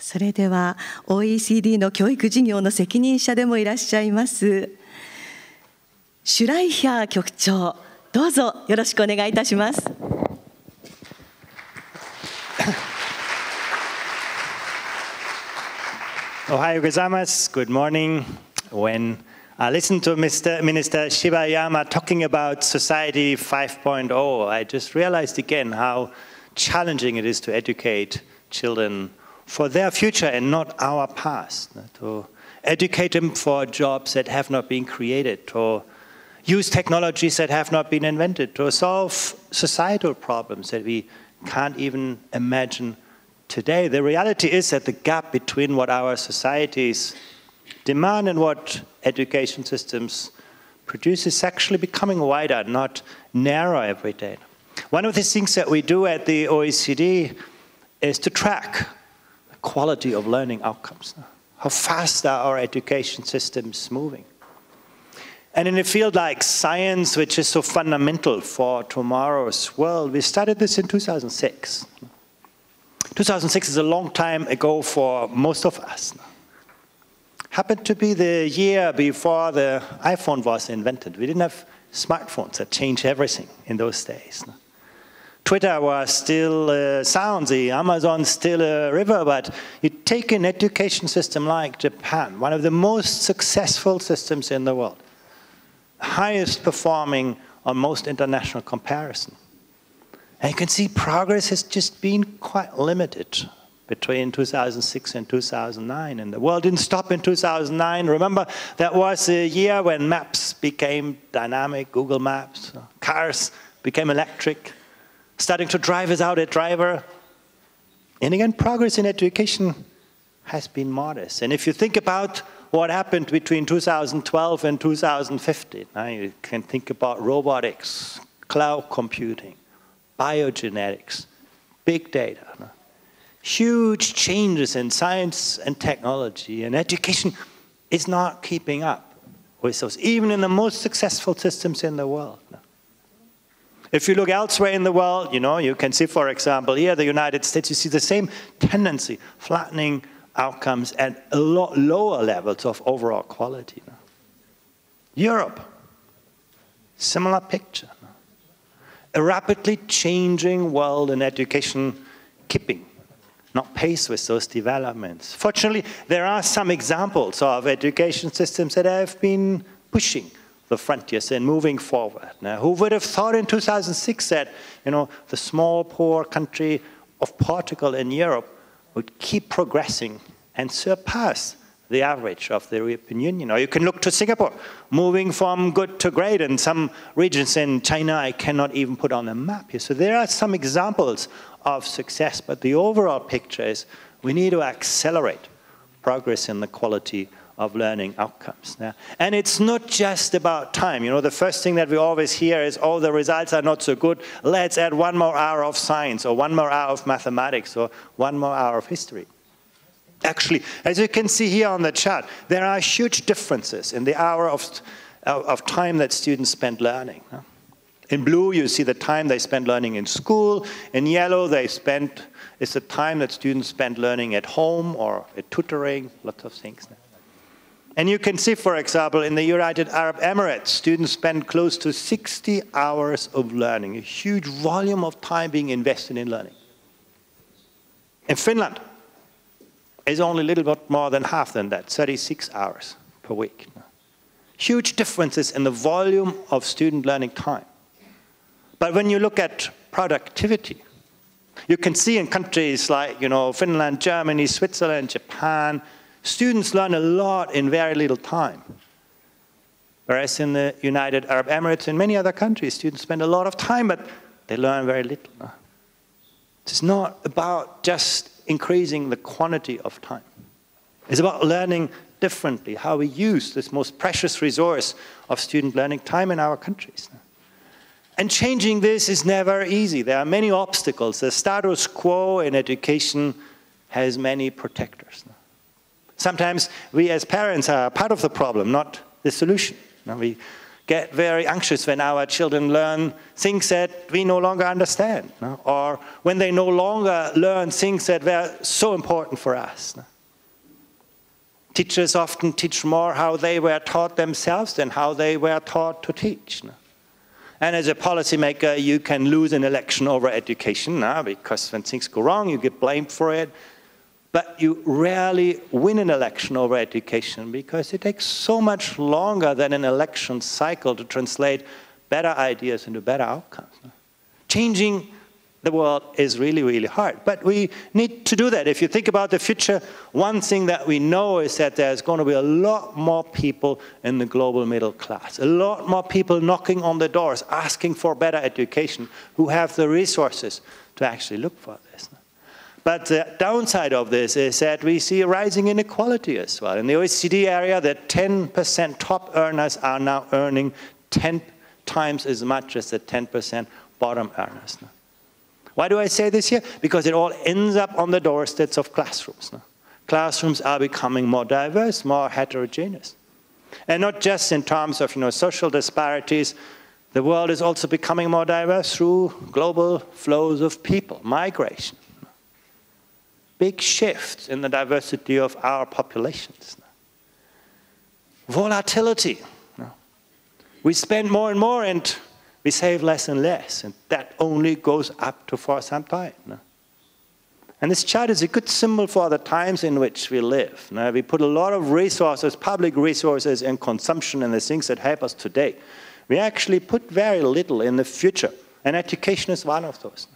それでは OECD の教育事業の責任者でもいらっしゃいますシュライヒャー局長どうぞよろしくお願いいたします。Ohayo gozaimasu. Good morning. When I listened to Mr. Minister Shibayama talking about Society 5.0, I just realized again how challenging it is to educate children for their future and not our past. To educate them for jobs that have not been created, to use technologies that have not been invented, to solve societal problems that we can't even imagine today. The reality is that the gap between what our societies demand and what education systems produce is actually becoming wider, not narrow every day. One of the things that we do at the OECD is to track quality of learning outcomes. How fast are our education systems moving? And in a field like science, which is so fundamental for tomorrow's world, we started this in 2006. 2006 is a long time ago for most of us. Happened to be the year before the iPhone was invented. We didn't have smartphones that changed everything in those days. Twitter was still uh, sound, the Amazon still a river, but you take an education system like Japan, one of the most successful systems in the world, highest performing on most international comparison. And you can see progress has just been quite limited between 2006 and 2009. And the world didn't stop in 2009. Remember, that was the year when maps became dynamic, Google Maps, cars became electric, starting to drive without a driver. And again, progress in education has been modest. And if you think about what happened between 2012 and 2015, now you can think about robotics, cloud computing, biogenetics, big data huge changes in science and technology, and education is not keeping up with those, even in the most successful systems in the world. If you look elsewhere in the world, you know, you can see, for example, here, the United States, you see the same tendency, flattening outcomes at a lot lower levels of overall quality. Europe, similar picture. A rapidly changing world in education keeping not pace with those developments. Fortunately, there are some examples of education systems that have been pushing the frontiers and moving forward. Now, who would have thought in 2006 that, you know, the small, poor country of Portugal in Europe would keep progressing and surpass the average of the European Union. Or you can look to Singapore, moving from good to great, and some regions in China I cannot even put on a map here. So there are some examples of success, but the overall picture is we need to accelerate progress in the quality of learning outcomes. Yeah? And it's not just about time. You know, the first thing that we always hear is, oh, the results are not so good. Let's add one more hour of science, or one more hour of mathematics, or one more hour of history. Actually, as you can see here on the chart, there are huge differences in the hour of, uh, of time that students spend learning. In blue, you see the time they spend learning in school. In yellow, they spend, it's the time that students spend learning at home or at tutoring, lots of things. And you can see, for example, in the United Arab Emirates, students spend close to 60 hours of learning, a huge volume of time being invested in learning. In Finland, it's only a little bit more than half than that, 36 hours per week. Huge differences in the volume of student learning time. But when you look at productivity, you can see in countries like you know, Finland, Germany, Switzerland, Japan, students learn a lot in very little time. Whereas in the United Arab Emirates and many other countries, students spend a lot of time, but they learn very little. It's not about just increasing the quantity of time. It's about learning differently, how we use this most precious resource of student learning time in our countries. And changing this is never easy. There are many obstacles. The status quo in education has many protectors. Sometimes we as parents are part of the problem, not the solution. we get very anxious when our children learn things that we no longer understand, no? or when they no longer learn things that were so important for us. No? Teachers often teach more how they were taught themselves than how they were taught to teach. No? And as a policymaker, you can lose an election over education now because when things go wrong, you get blamed for it. But you rarely win an election over education because it takes so much longer than an election cycle to translate better ideas into better outcomes. Changing the world is really, really hard. But we need to do that. If you think about the future, one thing that we know is that there's going to be a lot more people in the global middle class, a lot more people knocking on the doors, asking for better education, who have the resources to actually look for this. But the downside of this is that we see a rising inequality as well. In the OECD area, the 10% top earners are now earning 10 times as much as the 10% bottom earners. Why do I say this here? Because it all ends up on the doorsteps of classrooms. Classrooms are becoming more diverse, more heterogeneous. And not just in terms of you know, social disparities, the world is also becoming more diverse through global flows of people, migration. Big shifts in the diversity of our populations. Volatility. We spend more and more and we save less and less, and that only goes up to for some time. And this chart is a good symbol for the times in which we live. Now, we put a lot of resources, public resources, in consumption and the things that help us today. We actually put very little in the future, and education is one of those.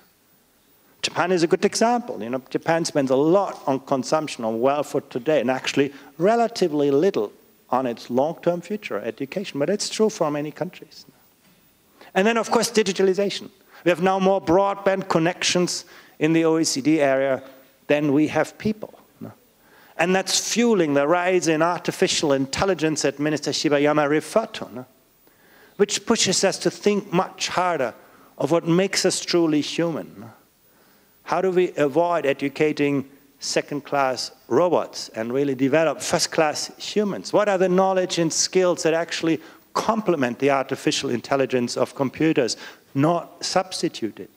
Japan is a good example. You know, Japan spends a lot on consumption, on welfare today, and actually relatively little on its long-term future, education. But it's true for many countries. And then, of course, digitalization. We have now more broadband connections in the OECD area than we have people. And that's fueling the rise in artificial intelligence that Minister Shibayama referred to, which pushes us to think much harder of what makes us truly human. How do we avoid educating second class robots and really develop first class humans? What are the knowledge and skills that actually complement the artificial intelligence of computers, not substitute it.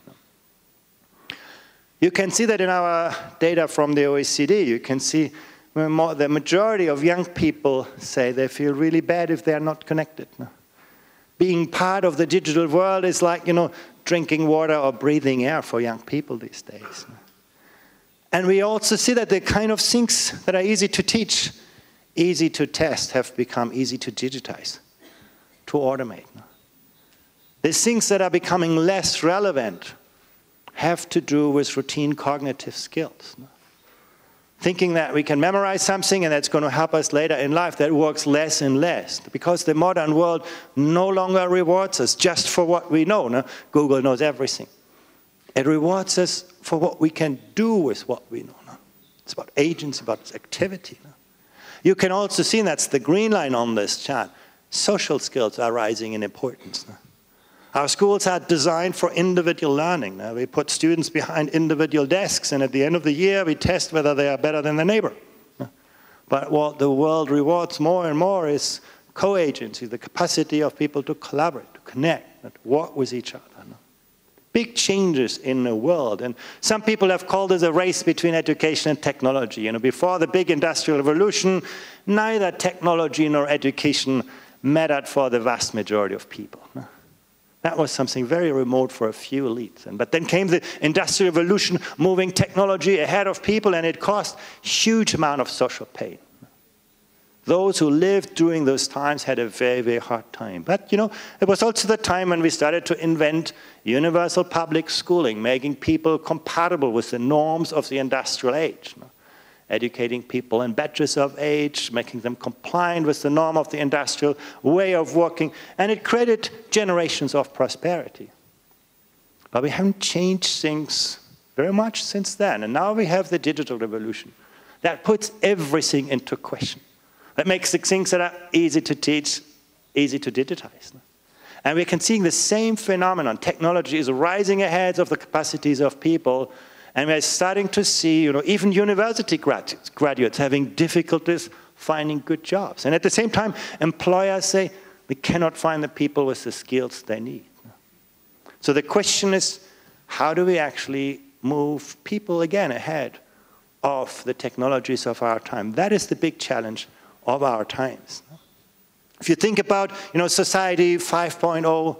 You can see that in our data from the OECD. You can see the majority of young people say they feel really bad if they're not connected. Being part of the digital world is like, you know, drinking water or breathing air for young people these days. And we also see that the kind of things that are easy to teach, easy to test, have become easy to digitize to automate. The things that are becoming less relevant have to do with routine cognitive skills. Thinking that we can memorize something and that's going to help us later in life, that works less and less. Because the modern world no longer rewards us just for what we know. No? Google knows everything. It rewards us for what we can do with what we know. No? It's about agency, about activity. No? You can also see, that's the green line on this chart, social skills are rising in importance. Our schools are designed for individual learning. Now, we put students behind individual desks, and at the end of the year, we test whether they are better than their neighbor. But what the world rewards more and more is co-agency, the capacity of people to collaborate, to connect, to work with each other. Big changes in the world. And some people have called this a race between education and technology. You know, before the big industrial revolution, neither technology nor education mattered for the vast majority of people. That was something very remote for a few elites. But then came the Industrial Revolution, moving technology ahead of people, and it caused huge amount of social pain. Those who lived during those times had a very, very hard time. But, you know, it was also the time when we started to invent universal public schooling, making people compatible with the norms of the industrial age educating people in batches of age, making them compliant with the norm of the industrial way of working, and it created generations of prosperity. But we haven't changed things very much since then, and now we have the digital revolution that puts everything into question. That makes the things that are easy to teach easy to digitize. And we can see the same phenomenon. Technology is rising ahead of the capacities of people and we're starting to see, you know, even university graduates, graduates having difficulties finding good jobs. And at the same time, employers say, we cannot find the people with the skills they need. So the question is, how do we actually move people again ahead of the technologies of our time? That is the big challenge of our times. If you think about, you know, society 5.0,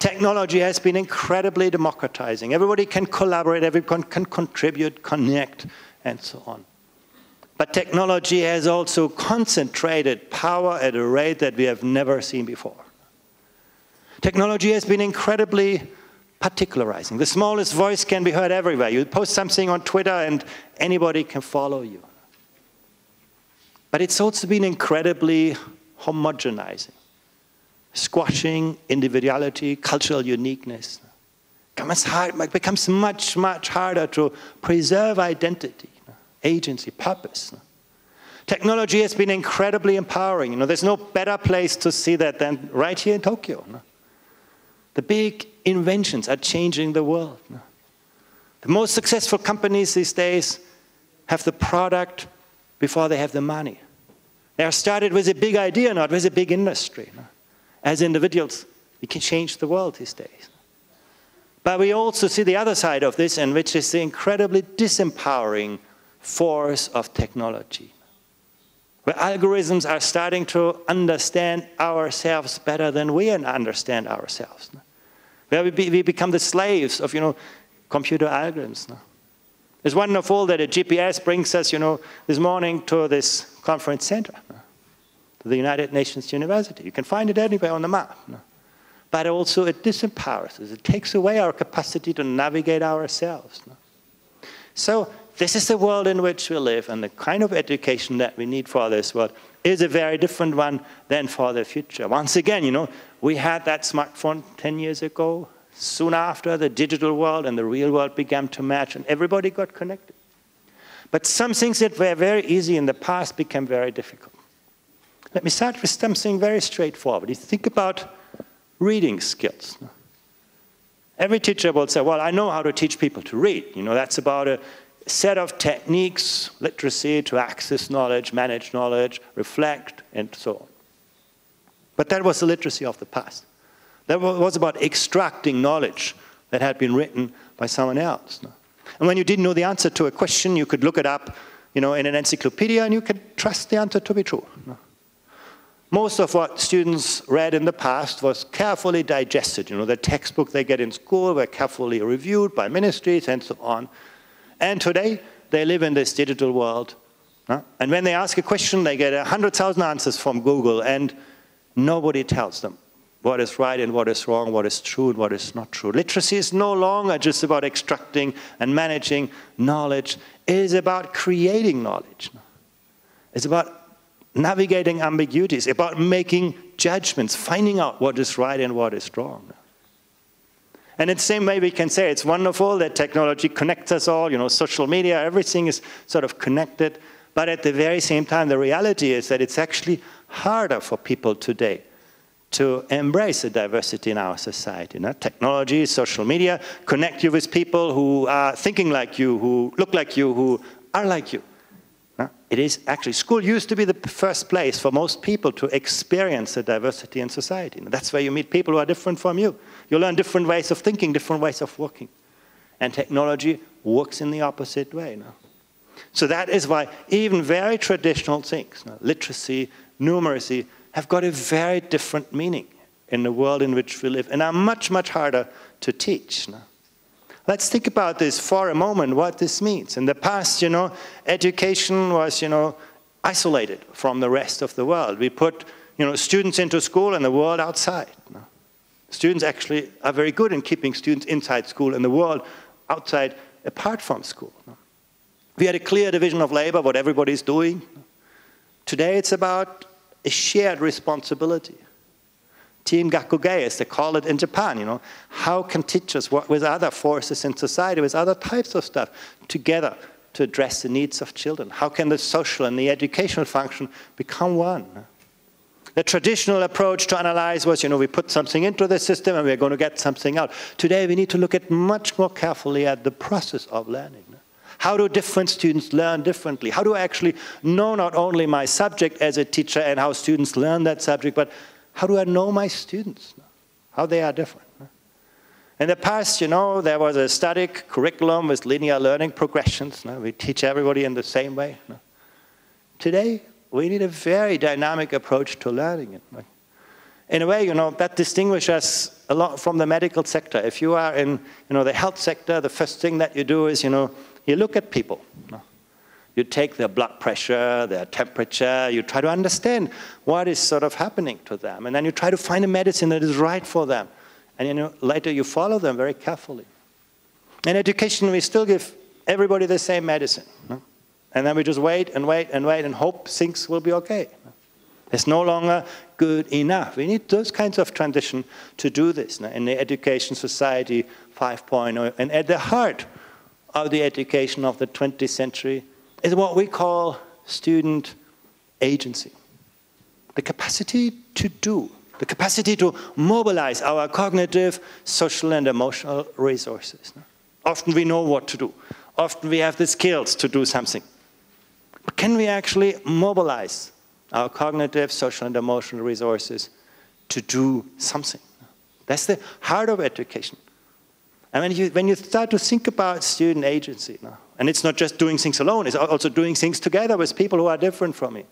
technology has been incredibly democratizing. Everybody can collaborate, everyone can contribute, connect, and so on. But technology has also concentrated power at a rate that we have never seen before. Technology has been incredibly particularizing. The smallest voice can be heard everywhere. You post something on Twitter and anybody can follow you. But it's also been incredibly homogenizing, squashing individuality, cultural uniqueness. Becomes hard, It becomes much, much harder to preserve identity, agency, purpose. Technology has been incredibly empowering. You know, there's no better place to see that than right here in Tokyo. The big inventions are changing the world. The most successful companies these days have the product before they have the money. They are started with a big idea, not with a big industry. As individuals, we can change the world these days. But we also see the other side of this, and which is the incredibly disempowering force of technology. Where algorithms are starting to understand ourselves better than we understand ourselves. Where we, be, we become the slaves of, you know, computer algorithms. It's wonderful that a GPS brings us, you know, this morning to this conference center, to the United Nations University. You can find it anywhere on the map. But also it disempowers us. It takes away our capacity to navigate ourselves. So this is the world in which we live, and the kind of education that we need for this world is a very different one than for the future. Once again, you know, we had that smartphone 10 years ago. Soon after, the digital world and the real world began to match, and everybody got connected. But some things that were very easy in the past became very difficult. Let me start with something very straightforward. You think about reading skills. Every teacher will say, well, I know how to teach people to read. You know, that's about a set of techniques, literacy, to access knowledge, manage knowledge, reflect, and so on. But that was the literacy of the past. That was about extracting knowledge that had been written by someone else. And when you didn't know the answer to a question, you could look it up you know, in an encyclopedia and you could trust the answer to be true. Most of what students read in the past was carefully digested. You know, the textbook they get in school were carefully reviewed by ministries and so on. And today, they live in this digital world. And when they ask a question, they get 100,000 answers from Google, and nobody tells them what is right and what is wrong, what is true and what is not true. Literacy is no longer just about extracting and managing knowledge, it is about creating knowledge. It's about navigating ambiguities, about making judgments, finding out what is right and what is wrong. And in the same way, we can say it's wonderful that technology connects us all, you know, social media, everything is sort of connected. But at the very same time, the reality is that it's actually harder for people today to embrace the diversity in our society. You know? Technology, social media connect you with people who are thinking like you, who look like you, who are like you. It is actually, school used to be the first place for most people to experience the diversity in society. That's where you meet people who are different from you. You learn different ways of thinking, different ways of working. And technology works in the opposite way. So that is why even very traditional things, literacy, numeracy, have got a very different meaning in the world in which we live and are much, much harder to teach. Let's think about this for a moment, what this means. In the past, you know, education was, you know, isolated from the rest of the world. We put, you know, students into school and the world outside. Students actually are very good in keeping students inside school and the world outside apart from school. We had a clear division of labor, what everybody's doing. Today it's about a shared responsibility. Team Gakko, as they call it in Japan, you know. How can teachers work with other forces in society, with other types of stuff, together to address the needs of children? How can the social and the educational function become one? The traditional approach to analyze was, you know, we put something into the system and we're going to get something out. Today we need to look at much more carefully at the process of learning. How do different students learn differently? How do I actually know not only my subject as a teacher and how students learn that subject, but how do I know my students? How they are different? In the past, you know, there was a static curriculum with linear learning progressions. We teach everybody in the same way. Today, we need a very dynamic approach to learning? In a way, you know, that distinguishes us a lot from the medical sector. If you are in, you know, the health sector, the first thing that you do is, you know, you look at people. You take their blood pressure, their temperature, you try to understand what is sort of happening to them. And then you try to find a medicine that is right for them and you know, later you follow them very carefully. In education, we still give everybody the same medicine. No? And then we just wait and wait and wait and hope things will be okay. It's no longer good enough. We need those kinds of transition to do this no? in the education society 5.0. And at the heart of the education of the 20th century is what we call student agency. The capacity to do the capacity to mobilize our cognitive, social, and emotional resources. Often we know what to do. Often we have the skills to do something. But can we actually mobilize our cognitive, social, and emotional resources to do something? That's the heart of education. And when you, when you start to think about student agency, and it's not just doing things alone, it's also doing things together with people who are different from me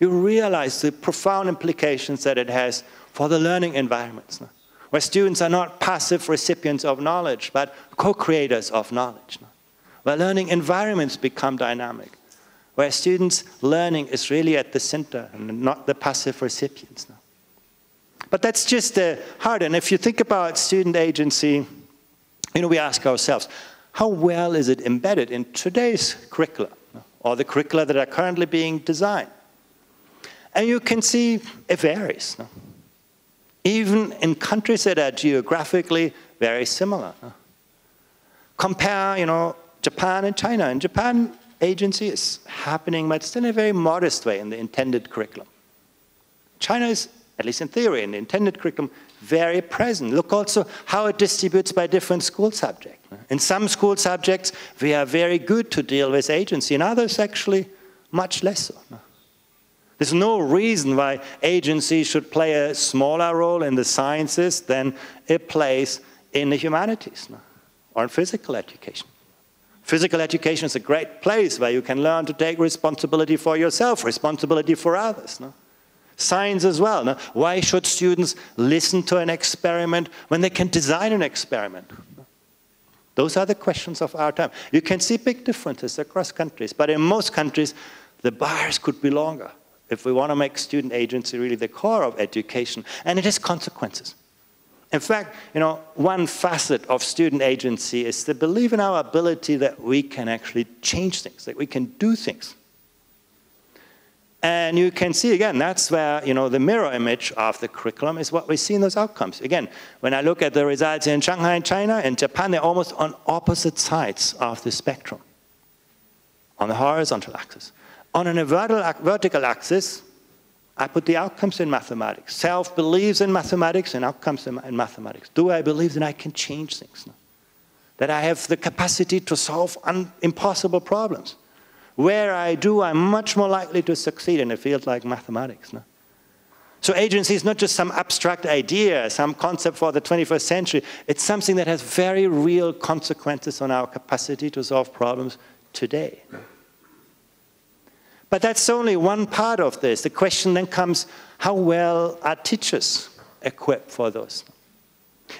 you realize the profound implications that it has for the learning environments, where students are not passive recipients of knowledge, but co-creators of knowledge, where learning environments become dynamic, where students' learning is really at the center and not the passive recipients. But that's just uh, the heart. And if you think about student agency, you know, we ask ourselves, how well is it embedded in today's curricula or the curricula that are currently being designed? And you can see it varies. No? Even in countries that are geographically very similar. No? Compare, you know, Japan and China. In Japan, agency is happening, but still in a very modest way in the intended curriculum. China is, at least in theory, in the intended curriculum, very present. Look also how it distributes by different school subjects. In some school subjects, we are very good to deal with agency. In others, actually, much less so. There's no reason why agency should play a smaller role in the sciences than it plays in the humanities or in physical education. Physical education is a great place where you can learn to take responsibility for yourself, responsibility for others. No? Science as well. No? Why should students listen to an experiment when they can design an experiment? Those are the questions of our time. You can see big differences across countries, but in most countries, the bars could be longer if we want to make student agency really the core of education, and it has consequences. In fact, you know, one facet of student agency is the belief in our ability that we can actually change things, that we can do things. And you can see again, that's where you know the mirror image of the curriculum is what we see in those outcomes. Again, when I look at the results in Shanghai and China and Japan, they're almost on opposite sides of the spectrum, on the horizontal axis. On a vertical axis, I put the outcomes in mathematics. Self believes in mathematics and outcomes in mathematics. Do I believe that I can change things? That I have the capacity to solve impossible problems? Where I do, I'm much more likely to succeed in a field like mathematics. No? So agency is not just some abstract idea, some concept for the 21st century. It's something that has very real consequences on our capacity to solve problems today. But that's only one part of this. The question then comes, how well are teachers equipped for those?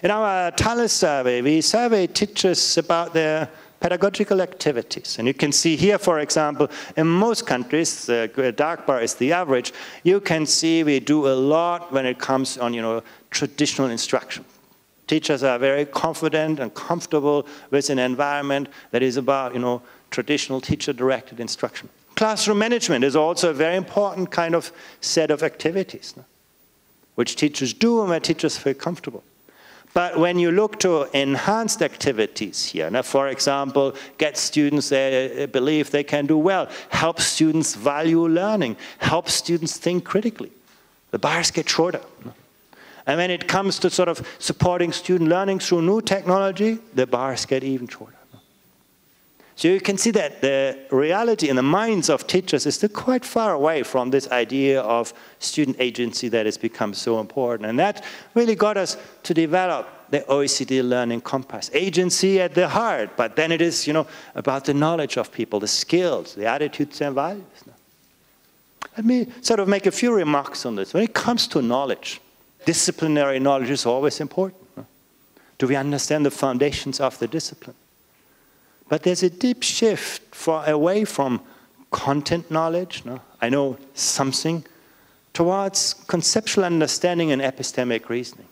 In our TALIS survey, we surveyed teachers about their pedagogical activities. And you can see here, for example, in most countries, the dark bar is the average, you can see we do a lot when it comes on you know, traditional instruction. Teachers are very confident and comfortable with an environment that is about you know, traditional teacher-directed instruction classroom management is also a very important kind of set of activities, no? which teachers do and where teachers feel comfortable. But when you look to enhanced activities here, now for example, get students uh, believe they can do well, help students value learning, help students think critically, the bars get shorter. And when it comes to sort of supporting student learning through new technology, the bars get even shorter. So you can see that the reality in the minds of teachers is still quite far away from this idea of student agency that has become so important. And that really got us to develop the OECD Learning Compass. Agency at the heart, but then it is, you know, about the knowledge of people, the skills, the attitudes and values. Let me sort of make a few remarks on this. When it comes to knowledge, disciplinary knowledge is always important. Do we understand the foundations of the discipline? But there's a deep shift for, away from content knowledge, no? I know something, towards conceptual understanding and epistemic reasoning.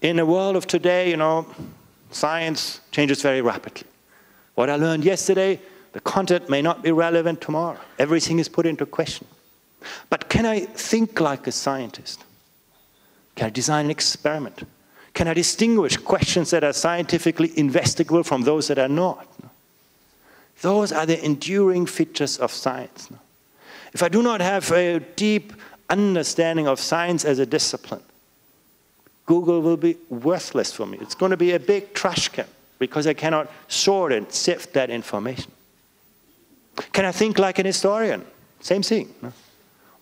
In the world of today, you know, science changes very rapidly. What I learned yesterday, the content may not be relevant tomorrow. Everything is put into question. But can I think like a scientist? Can I design an experiment? Can I distinguish questions that are scientifically investigable from those that are not? Those are the enduring features of science. If I do not have a deep understanding of science as a discipline, Google will be worthless for me. It's going to be a big trash can because I cannot sort and sift that information. Can I think like an historian? Same thing.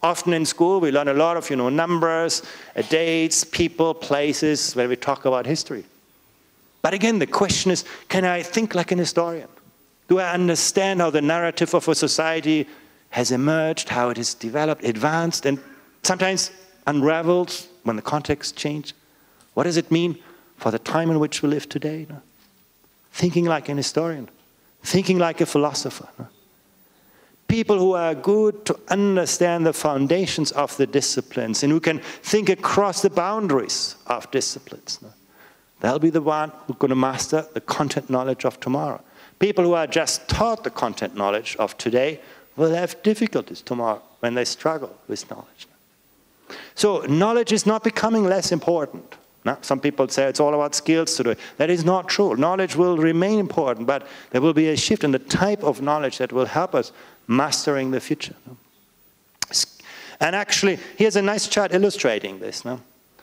Often in school, we learn a lot of you know, numbers, uh, dates, people, places when we talk about history. But again, the question is can I think like an historian? Do I understand how the narrative of a society has emerged, how it has developed, advanced, and sometimes unraveled when the context changed? What does it mean for the time in which we live today? Thinking like an historian, thinking like a philosopher. People who are good to understand the foundations of the disciplines and who can think across the boundaries of disciplines. They'll be the one who's going to master the content knowledge of tomorrow. People who are just taught the content knowledge of today will have difficulties tomorrow when they struggle with knowledge. So knowledge is not becoming less important. Now, some people say it's all about skills today. That is not true. Knowledge will remain important, but there will be a shift in the type of knowledge that will help us mastering the future. And actually, here's a nice chart illustrating this. No?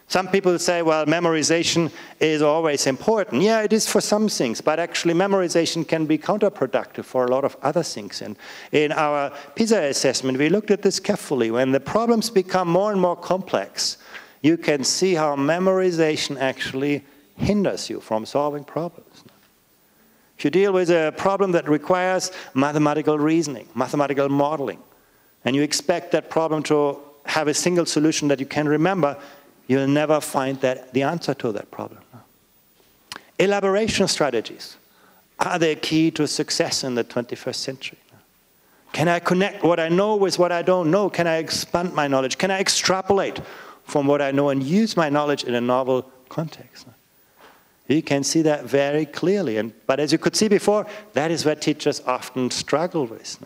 Some people say, well, memorization is always important. Yeah, it is for some things, but actually, memorization can be counterproductive for a lot of other things. And in our PISA assessment, we looked at this carefully. When the problems become more and more complex, you can see how memorization actually hinders you from solving problems. If you deal with a problem that requires mathematical reasoning, mathematical modeling, and you expect that problem to have a single solution that you can remember, you'll never find that, the answer to that problem. Elaboration strategies are the key to success in the 21st century. Can I connect what I know with what I don't know? Can I expand my knowledge? Can I extrapolate from what I know and use my knowledge in a novel context? You can see that very clearly. And, but as you could see before, that is what teachers often struggle with.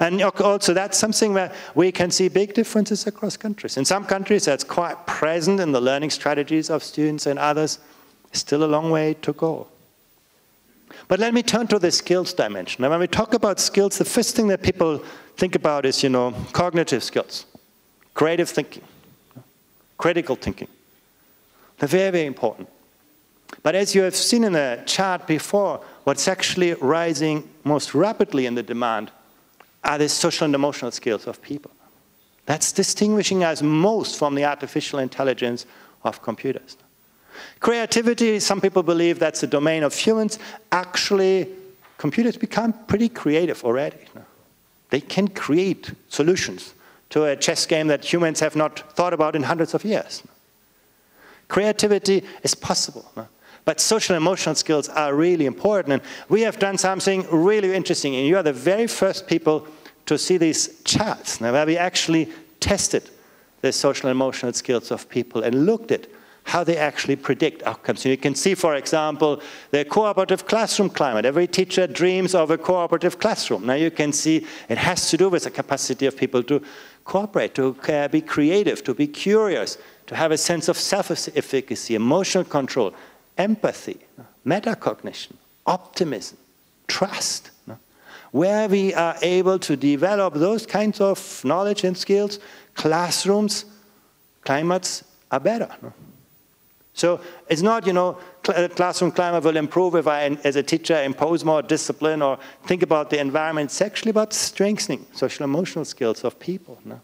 And also, that's something where we can see big differences across countries. In some countries, that's quite present in the learning strategies of students, and others, still a long way to go. But let me turn to the skills dimension. Now, when we talk about skills, the first thing that people think about is, you know, cognitive skills, creative thinking, critical thinking. They're very, very important. But as you have seen in the chart before, what's actually rising most rapidly in the demand are the social and emotional skills of people. That's distinguishing us most from the artificial intelligence of computers. Creativity, some people believe that's a domain of humans. Actually, computers become pretty creative already. They can create solutions to a chess game that humans have not thought about in hundreds of years. Creativity is possible. But social and emotional skills are really important. And we have done something really interesting. And you are the very first people to see these charts now, where we actually tested the social and emotional skills of people and looked at how they actually predict outcomes. you can see, for example, the cooperative classroom climate. Every teacher dreams of a cooperative classroom. Now you can see it has to do with the capacity of people to cooperate, to be creative, to be curious, to have a sense of self-efficacy, emotional control, empathy, metacognition, optimism, trust. Where we are able to develop those kinds of knowledge and skills, classrooms, climates are better. So it's not, you know, cl uh, classroom climate will improve if I, as a teacher, impose more discipline or think about the environment. It's actually about strengthening social emotional skills of people. No?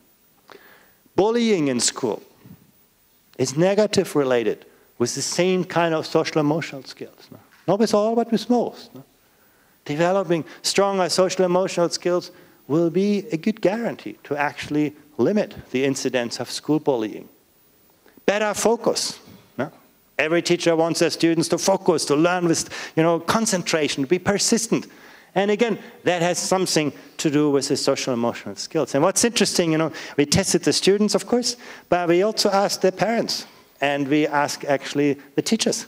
Bullying in school is negative related with the same kind of social emotional skills. No? Not with all, but with most. No? Developing stronger social emotional skills will be a good guarantee to actually limit the incidence of school bullying. Better focus. No? Every teacher wants their students to focus, to learn with you know, concentration, to be persistent. And again, that has something to do with the social emotional skills. And what's interesting, you know, we tested the students, of course, but we also asked their parents, and we asked actually the teachers.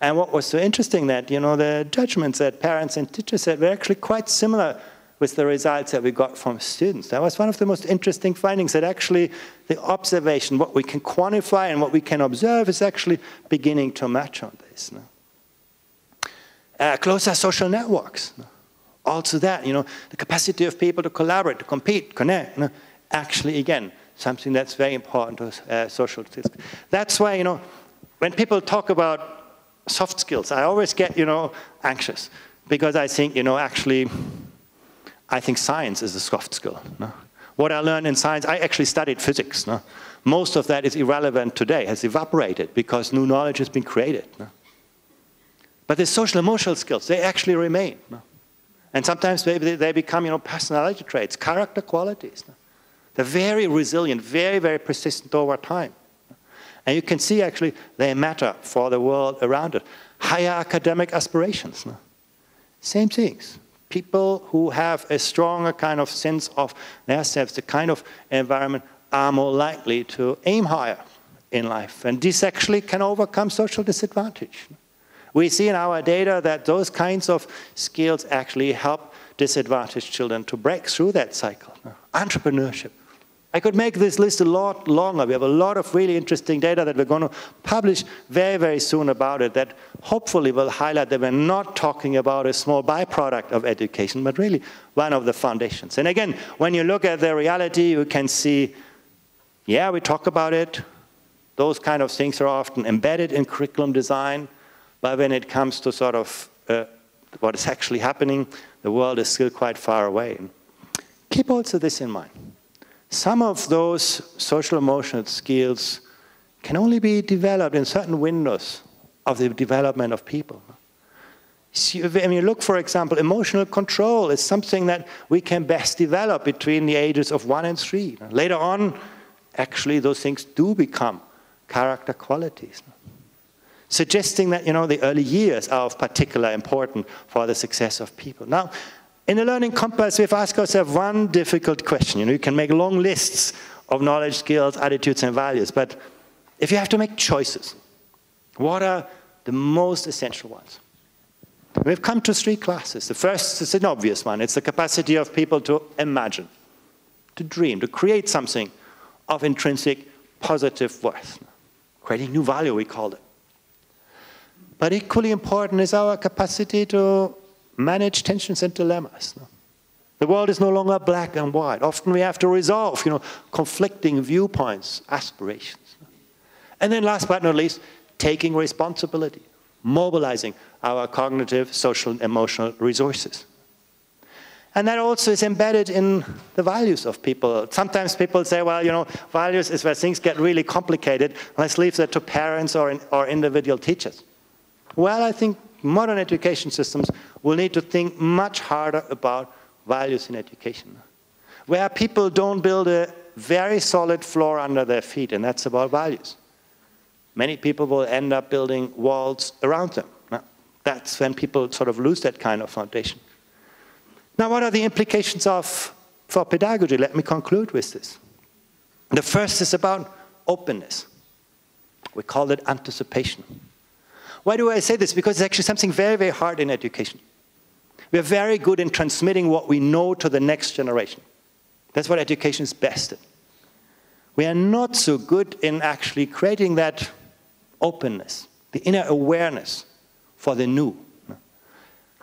And what was so interesting that, you know, the judgments that parents and teachers said were actually quite similar with the results that we got from students. That was one of the most interesting findings that actually the observation, what we can quantify and what we can observe is actually beginning to match on this. No? Uh, closer social networks. No? Also that, you know, the capacity of people to collaborate, to compete, connect. No? Actually, again, something that's very important to uh, social skills. That's why, you know, when people talk about soft skills. I always get, you know, anxious because I think, you know, actually, I think science is a soft skill. No? What I learned in science, I actually studied physics. No? Most of that is irrelevant today, has evaporated because new knowledge has been created. No? But the social emotional skills, they actually remain. And sometimes they, they become, you know, personality traits, character qualities. They're very resilient, very, very persistent over time. And you can see actually they matter for the world around it. Higher academic aspirations. No? Same things. People who have a stronger kind of sense of themselves, the kind of environment, are more likely to aim higher in life. And this actually can overcome social disadvantage. We see in our data that those kinds of skills actually help disadvantaged children to break through that cycle. Entrepreneurship, I could make this list a lot longer. We have a lot of really interesting data that we're going to publish very, very soon about it that hopefully will highlight that we're not talking about a small byproduct of education, but really one of the foundations. And again, when you look at the reality, you can see, yeah, we talk about it. Those kind of things are often embedded in curriculum design, but when it comes to sort of uh, what is actually happening, the world is still quite far away. Keep also this in mind. Some of those social emotional skills can only be developed in certain windows of the development of people. When you look, for example, emotional control is something that we can best develop between the ages of one and three. Later on, actually, those things do become character qualities. Suggesting that you know, the early years are of particular importance for the success of people. Now, in the Learning Compass, we've asked ourselves one difficult question. You know, you can make long lists of knowledge, skills, attitudes, and values, but if you have to make choices, what are the most essential ones? We've come to three classes. The first is an obvious one. It's the capacity of people to imagine, to dream, to create something of intrinsic positive worth. Creating new value, we call it. But equally important is our capacity to manage tensions and dilemmas. The world is no longer black and white. Often we have to resolve, you know, conflicting viewpoints, aspirations. And then last but not least, taking responsibility, mobilizing our cognitive, social, and emotional resources. And that also is embedded in the values of people. Sometimes people say, well, you know, values is where things get really complicated. Let's leave that to parents or, in, or individual teachers. Well, I think modern education systems will need to think much harder about values in education. Where people don't build a very solid floor under their feet, and that's about values. Many people will end up building walls around them. That's when people sort of lose that kind of foundation. Now, what are the implications of for pedagogy? Let me conclude with this. The first is about openness. We call it anticipation. Why do I say this? Because it's actually something very, very hard in education. We are very good in transmitting what we know to the next generation. That's what education is best at. We are not so good in actually creating that openness, the inner awareness for the new.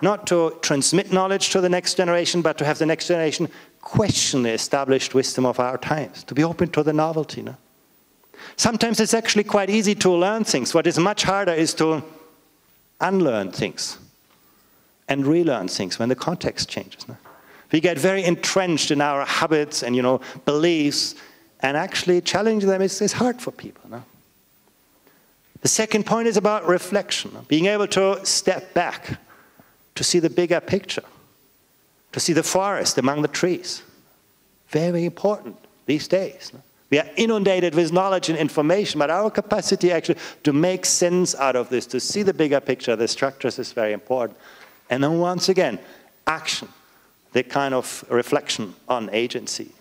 Not to transmit knowledge to the next generation, but to have the next generation question the established wisdom of our times, to be open to the novelty. No? Sometimes it's actually quite easy to learn things. What is much harder is to unlearn things and relearn things when the context changes. No? We get very entrenched in our habits and you know beliefs, and actually challenging them is, is hard for people. No? The second point is about reflection, being able to step back, to see the bigger picture, to see the forest among the trees. Very important these days. No? We are inundated with knowledge and information, but our capacity actually to make sense out of this, to see the bigger picture, the structures is very important. And then once again, action, the kind of reflection on agency.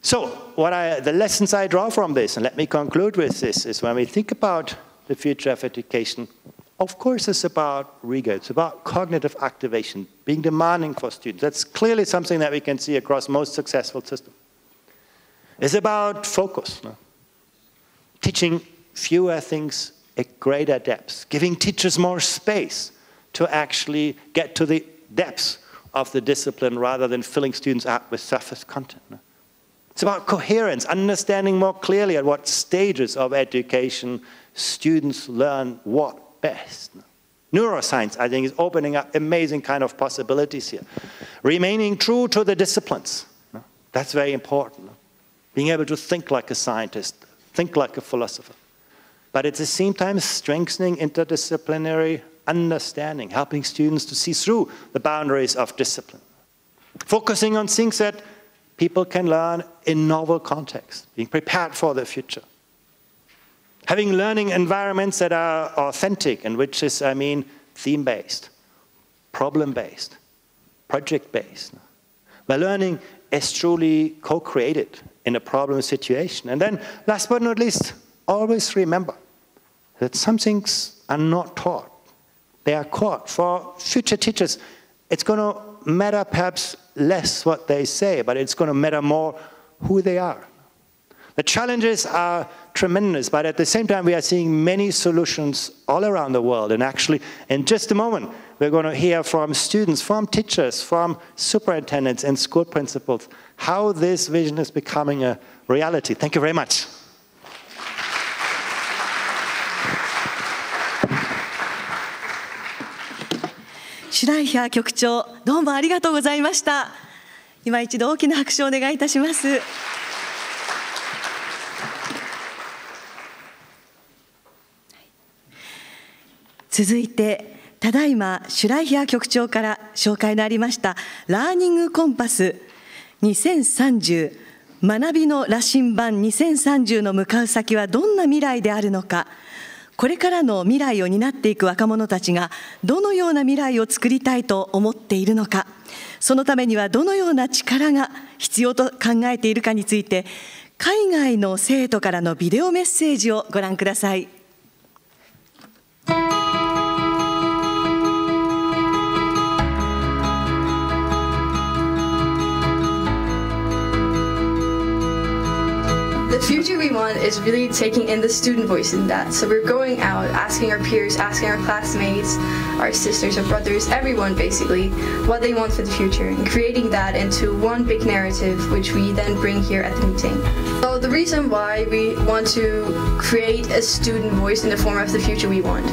So, what I, the lessons I draw from this, and let me conclude with this, is when we think about the future of education, of course, it's about rigor, it's about cognitive activation, being demanding for students. That's clearly something that we can see across most successful systems. It's about focus, no? teaching fewer things at greater depths, giving teachers more space to actually get to the depths of the discipline rather than filling students up with surface content. No? It's about coherence, understanding more clearly at what stages of education students learn what best. Neuroscience, I think, is opening up amazing kind of possibilities here. Remaining true to the disciplines. That's very important being able to think like a scientist, think like a philosopher. But at the same time, strengthening interdisciplinary understanding, helping students to see through the boundaries of discipline. Focusing on things that people can learn in novel contexts, being prepared for the future. Having learning environments that are authentic, and which is, I mean, theme based, problem based, project based. Where learning is truly co created in a problem situation. And then, last but not least, always remember that some things are not taught, they are caught. For future teachers, it's going to matter perhaps less what they say, but it's going to matter more who they are. The challenges are tremendous, but at the same time, we are seeing many solutions all around the world. And actually, in just a moment, we're going to hear from students, from teachers, from superintendents and school principals how this vision is becoming a reality. Thank you very much. シュライヒャー局長どうもありがとうございました今一度大きな拍手をお願いいたします続いてただいまシュライヒャー局長から紹介のありましたラーニングコンパス2030学びの羅針盤2030の向かう先はどんな未来であるのかこれからの未来を担っていく若者たちがどのような未来を作りたいと思っているのかそのためにはどのような力が必要と考えているかについて海外の生徒からのビデオメッセージをご覧ください。The we want is really taking in the student voice in that. So we're going out, asking our peers, asking our classmates, our sisters, our brothers, everyone basically, what they want for the future, and creating that into one big narrative, which we then bring here at the meeting. So the reason why we want to create a student voice in the form of the future we want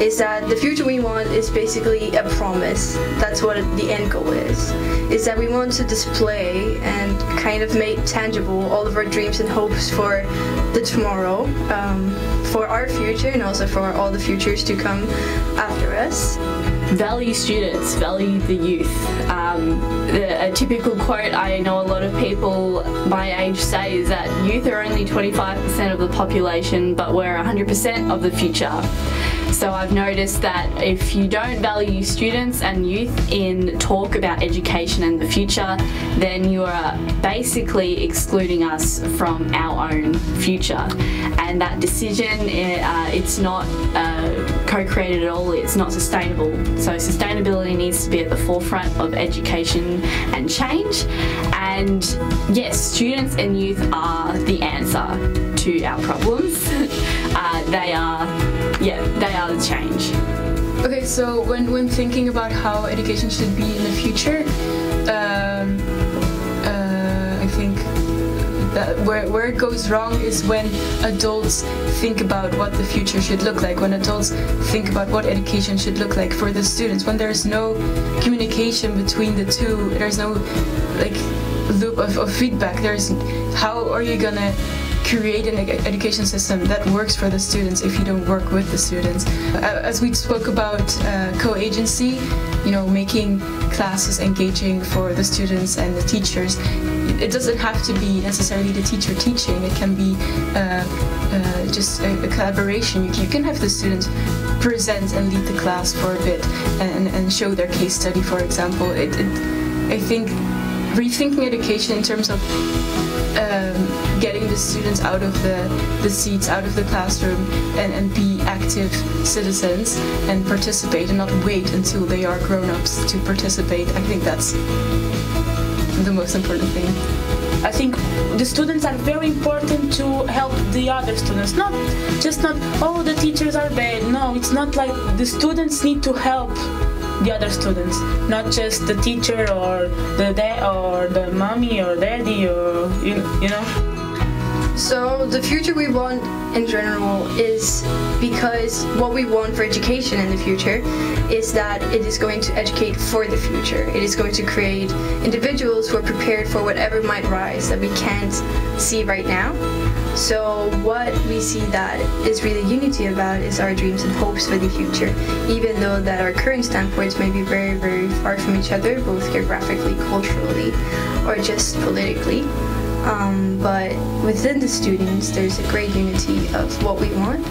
is that the future we want is basically a promise. That's what the end goal is. Is that we want to display and kind of make tangible all of our dreams and hopes for the tomorrow, um, for our future, and also for all the futures to come after us. Value students, value the youth. Um, the, a typical quote I know a lot of people my age say is that youth are only 25% of the population, but we're 100% of the future. So I've noticed that if you don't value students and youth in talk about education and the future, then you are basically excluding us from our own future. And that decision, uh, it's not uh, co-created at all, it's not sustainable. So sustainability needs to be at the forefront of education and change. And yes, students and youth are the answer to our problems. uh, they are, yeah, they are the change. Okay, so when, when thinking about how education should be in the future, um, uh, I think that where, where it goes wrong is when adults think about what the future should look like, when adults think about what education should look like for the students, when there's no communication between the two, there's no like loop of, of feedback, there's how are you gonna create an education system that works for the students if you don't work with the students. As we spoke about uh, co-agency, you know, making classes engaging for the students and the teachers, it doesn't have to be necessarily the teacher teaching. It can be uh, uh, just a, a collaboration. You, you, can have the students present and lead the class for a bit and, and show their case study, for example. It, it, I think rethinking education in terms of um, getting the students out of the, the seats, out of the classroom, and, and be active citizens and participate and not wait until they are grown ups to participate. I think that's the most important thing. I think the students are very important to help the other students. Not just not oh the teachers are bad. No, it's not like the students need to help the other students, not just the teacher or the dad or the mommy or daddy or you, you know. So the future we want in general is because what we want for education in the future is that it is going to educate for the future. It is going to create individuals who are prepared for whatever might rise that we can't see right now. So what we see that is really unity about is our dreams and hopes for the future, even though that our current standpoints may be very, very far from each other, both geographically, culturally, or just politically. Um, but within the students, there's a great unity of what we want,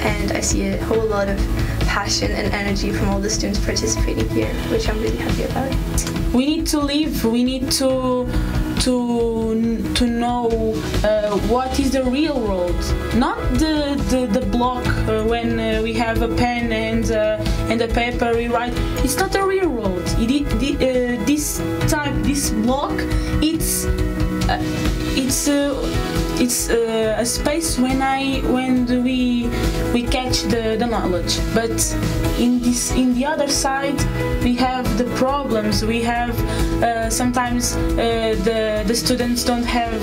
and I see a whole lot of passion and energy from all the students participating here, which I'm really happy about. We need to live. We need to to to know uh, what is the real world, not the the, the block uh, when uh, we have a pen and uh, and a paper we write. It's not the real world. It, it, uh, this type, this block, it's it's uh, it's uh, a space when I when we we catch the, the knowledge. But in this in the other side we have the problems. We have uh, sometimes uh, the the students don't have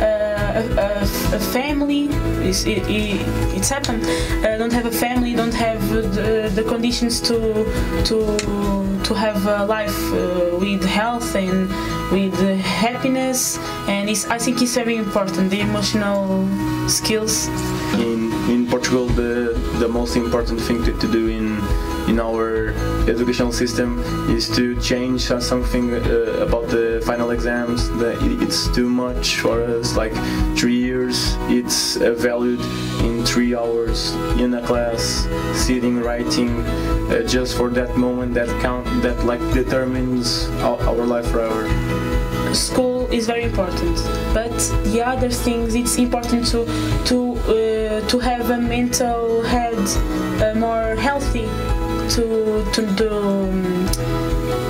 uh, a, a, family. It's, it, it, it's happened. Uh, don't have a family don't have the, the conditions to to to have a life uh, with health and with happiness. And I think it's very important the emotional skills. In in Portugal the the most important thing to, to do in in our educational system is to change something uh, about the final exams that it's too much for us like three years it's uh, valued in three hours in a class sitting writing uh, just for that moment that count that like determines our, our life forever. School is very important but the other things it's important to to uh, to have a mental head uh, more healthy to to the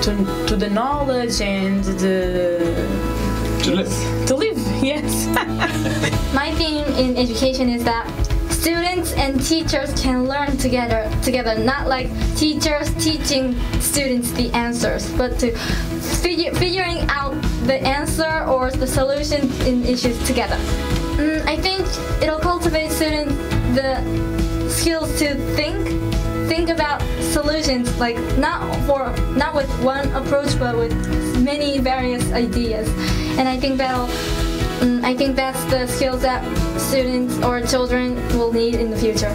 to, to the knowledge and the to live. To live yes. My theme in education is that students and teachers can learn together together not like teachers teaching students the answers but to figure, figuring out the answer or the solution in issues together. Mm, i think it'll cultivate students the skills to think think about solutions like not for not with one approach but with many various ideas. And i think that'll um, i think that's the skills that students or children will need in the future.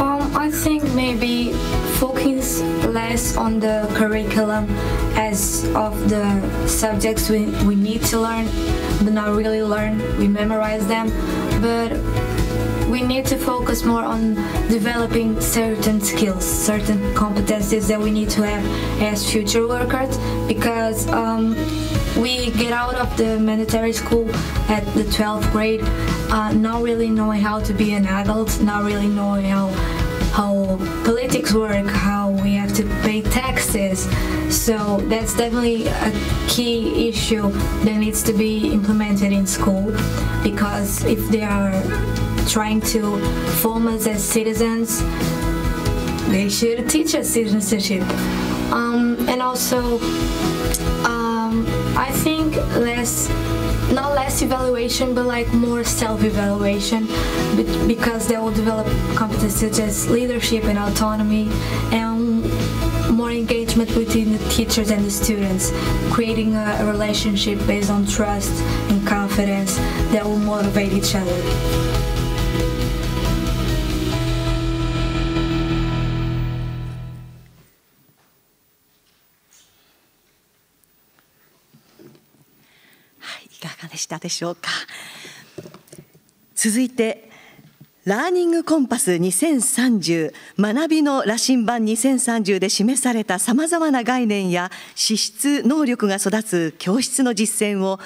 Um, i think maybe focus less on the curriculum as of the subjects we, we need to learn but not really learn we memorize them. But we need to focus more on developing certain skills, certain competencies that we need to have as future workers because um, we get out of the mandatory school at the 12th grade uh, not really knowing how to be an adult, not really knowing how how politics work, how we have to pay taxes. So that's definitely a key issue that needs to be implemented in school because if they are trying to form us as citizens, they should teach us citizenship. Um, and also, um, I think less, not less evaluation, but like more self-evaluation, because they will develop competencies such as leadership and autonomy, and more engagement between the teachers and the students, creating a, a relationship based on trust and confidence that will motivate each other. したでしょうか。続いてラーニングコンパス2030学びの羅針盤2030で示されたさまざまな概念や資質能力が育つ教室の実践を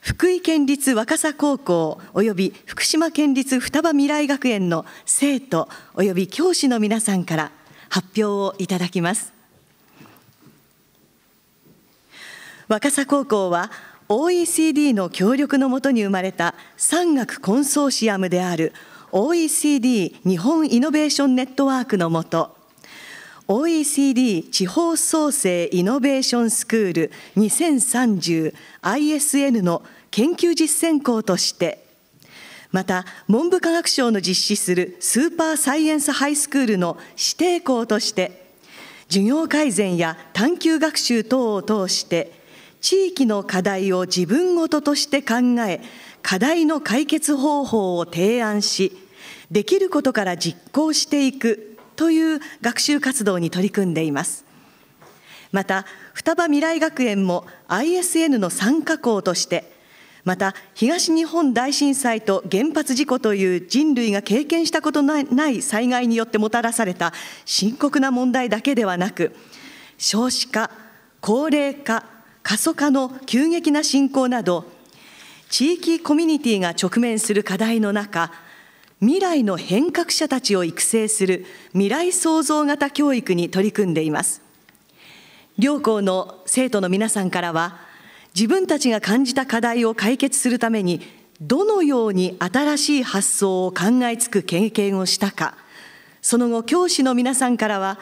福井県立若狭高校および福島県立双葉未来学園の生徒および教師の皆さんから発表をいただきます。若狭高校は OECD の協力のもとに生まれた産学コンソーシアムである OECD 日本イノベーションネットワークのもと OECD 地方創生イノベーションスクール 2030ISN の研究実践校としてまた文部科学省の実施するスーパーサイエンスハイスクールの指定校として授業改善や探究学習等を通して地域の課題を自分ごととして考え課題の解決方法を提案しできることから実行していくという学習活動に取り組んでいます。また双葉未来学園も ISN の参加校としてまた東日本大震災と原発事故という人類が経験したことのない災害によってもたらされた深刻な問題だけではなく少子化高齢化過疎化の急激な進行など地域コミュニティが直面する課題の中未来の変革者たちを育成する未来創造型教育に取り組んでいます。両校の生徒の皆さんからは自分たちが感じた課題を解決するためにどのように新しい発想を考えつく経験をしたかその後教師の皆さんからは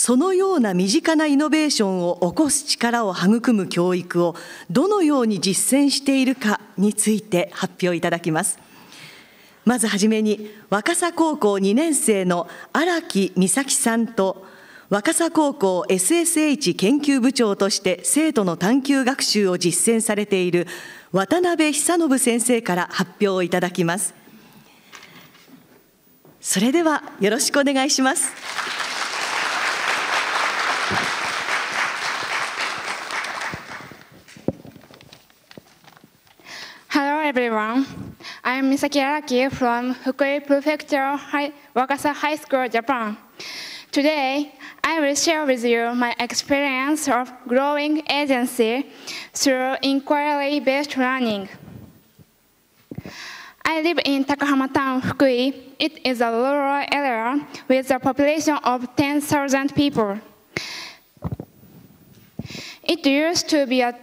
そのような身近なイノベーションを起こす力を育む教育をどのように実践しているかについて発表いただきます。まずはじめに若狭高校2年生の荒木美咲さんと若狭高校 SSH 研究部長として生徒の探究学習を実践されている渡辺久信先生から発表をいただきますそれではよろしくお願いします Hello everyone. I'm Misaki Araki from Fukui Prefecture High, Wakasa High School, Japan. Today, I will share with you my experience of growing agency through inquiry-based learning. I live in Takahama Town, Fukui. It is a rural area with a population of 10,000 people. It used to be a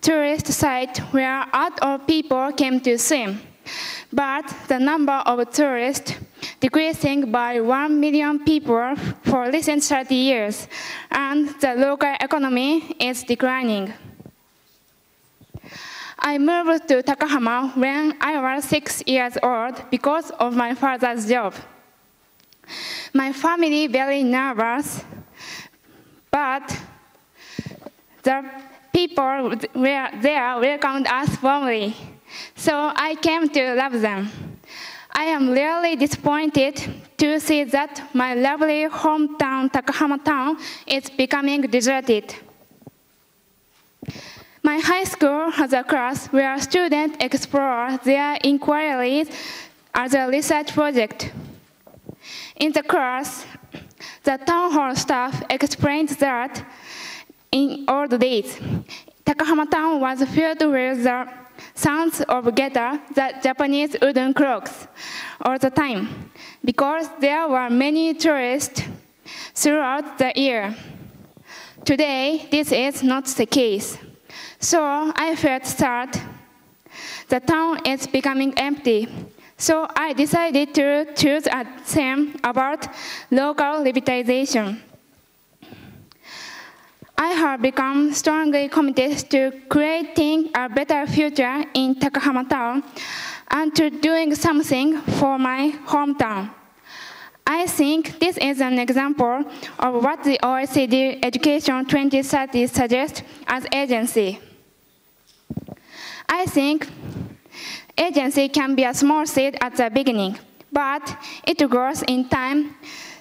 tourist site where a lot of people came to swim. But the number of tourists decreasing by 1 million people for recent 30 years, and the local economy is declining. I moved to Takahama when I was six years old because of my father's job. My family very nervous, but the people were there welcomed us warmly, so I came to love them. I am really disappointed to see that my lovely hometown, Takahama town, is becoming deserted. My high school has a class where students explore their inquiries as a research project. In the class, the town hall staff explained that in old days, Takahama town was filled with the sounds of geta, the Japanese wooden clocks, all the time, because there were many tourists throughout the year. Today, this is not the case. So I felt sad. The town is becoming empty. So I decided to choose a theme about local revitalization. I have become strongly committed to creating a better future in Takahama Town and to doing something for my hometown. I think this is an example of what the OECD Education 2030 suggests as agency. I think agency can be a small seed at the beginning, but it grows in time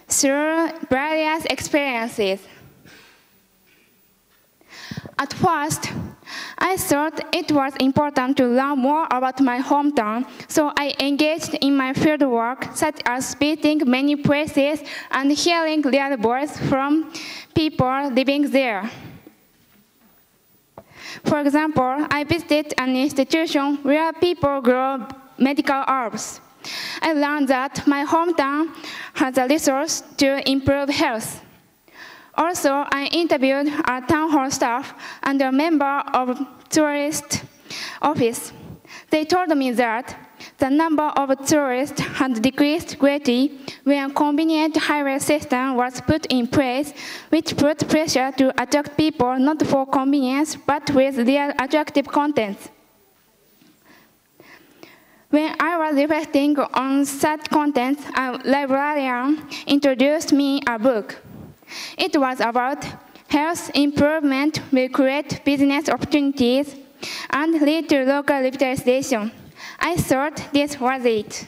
through various experiences. At first, I thought it was important to learn more about my hometown, so I engaged in my field work, such as visiting many places and hearing real voices from people living there. For example, I visited an institution where people grow medical herbs. I learned that my hometown has a resource to improve health. Also, I interviewed a town hall staff and a member of tourist office. They told me that the number of tourists had decreased greatly when a convenient highway system was put in place, which put pressure to attract people not for convenience, but with real attractive contents. When I was reflecting on such contents, a librarian introduced me a book. It was about health improvement will create business opportunities and lead to local revitalization. I thought this was it.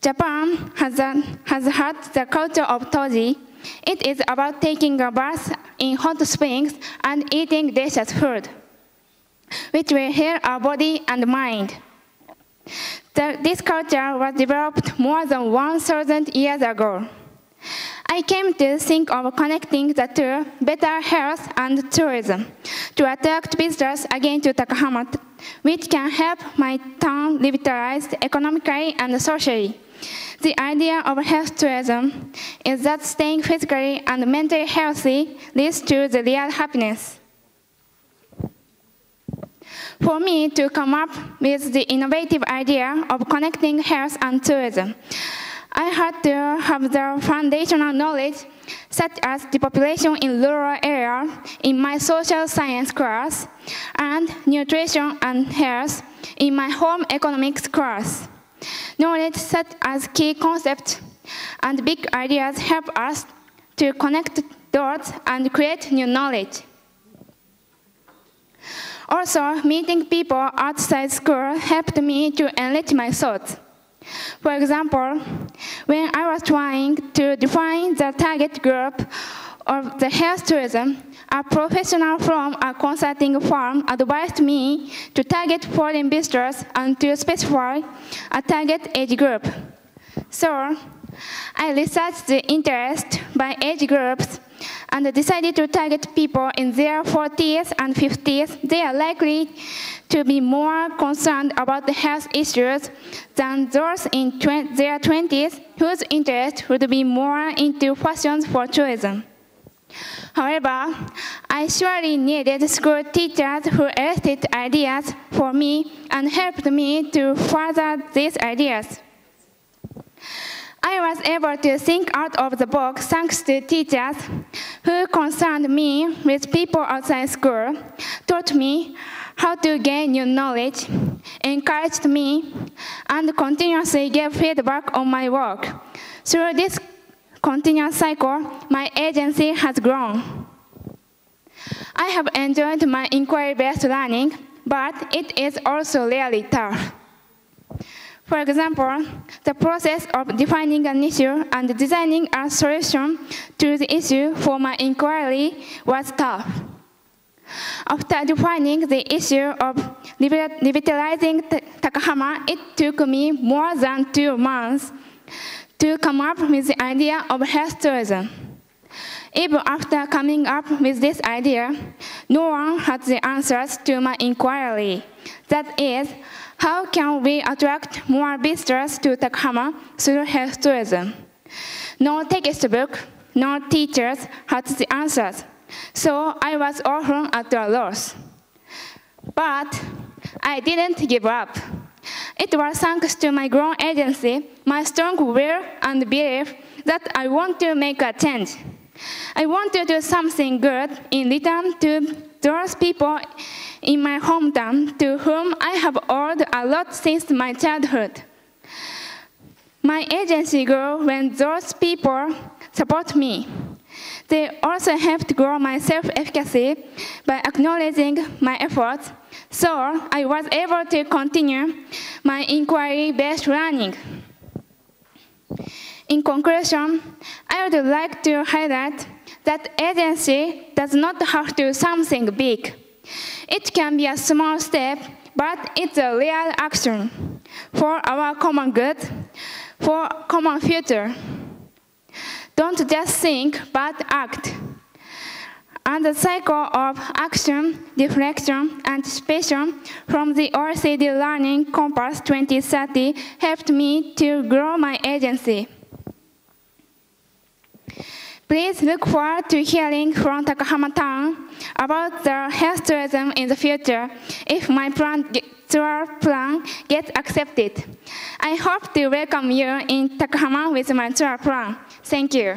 Japan has, a, has had the culture of toji. It is about taking a bath in hot springs and eating delicious food, which will heal our body and mind. The, this culture was developed more than 1,000 years ago. I came to think of connecting the two, better health and tourism, to attract visitors again to Takahama, which can help my town revitalize economically and socially. The idea of health tourism is that staying physically and mentally healthy leads to the real happiness. For me to come up with the innovative idea of connecting health and tourism, I had to have the foundational knowledge, such as the population in rural area in my social science class, and nutrition and health in my home economics class. Knowledge such as key concepts and big ideas help us to connect dots and create new knowledge. Also, meeting people outside school helped me to enrich my thoughts. For example, when I was trying to define the target group of the health tourism, a professional from a consulting firm advised me to target foreign visitors and to specify a target age group. So, I researched the interest by age groups and decided to target people in their 40s and 50s. They are likely to be more concerned about the health issues than those in tw their 20s whose interest would be more into fashions for tourism. However, I surely needed school teachers who elicted ideas for me and helped me to further these ideas. I was able to think out of the box thanks to teachers who concerned me with people outside school, taught me how to gain new knowledge, encouraged me, and continuously gave feedback on my work. Through this continuous cycle, my agency has grown. I have enjoyed my inquiry-based learning, but it is also really tough. For example, the process of defining an issue and designing a solution to the issue for my inquiry was tough. After defining the issue of revitalizing Takahama, it took me more than two months to come up with the idea of health tourism. Even after coming up with this idea, no one had the answers to my inquiry. That is, how can we attract more visitors to Takahama through health tourism? No textbook, no teachers had the answers, so I was often at a loss. But I didn't give up. It was thanks to my grown agency, my strong will and belief that I want to make a change. I want to do something good in return to those people in my hometown to whom I have owed a lot since my childhood. My agency grew when those people support me. They also helped grow my self-efficacy by acknowledging my efforts, so I was able to continue my inquiry-based learning. In conclusion, I would like to highlight that agency does not have to do something big. It can be a small step, but it's a real action for our common good, for common future. Don't just think, but act. And the cycle of action, reflection, and anticipation from the OECD Learning Compass 2030 helped me to grow my agency. Please look forward to hearing from Takahama Town about the health tourism in the future if my plan, tour plan gets accepted. I hope to welcome you in Takahama with my tour plan. Thank you.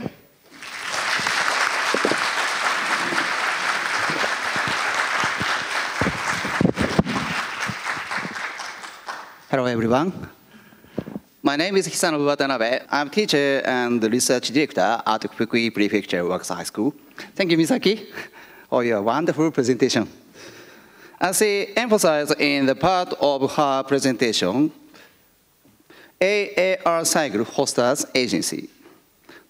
Hello, everyone. My name is Hisanobu Watanabe. I'm teacher and research director at Fukui Prefecture Wakasa High School. Thank you, Misaki, for your wonderful presentation. As she emphasized in the part of her presentation, AAR Cycle fosters agency.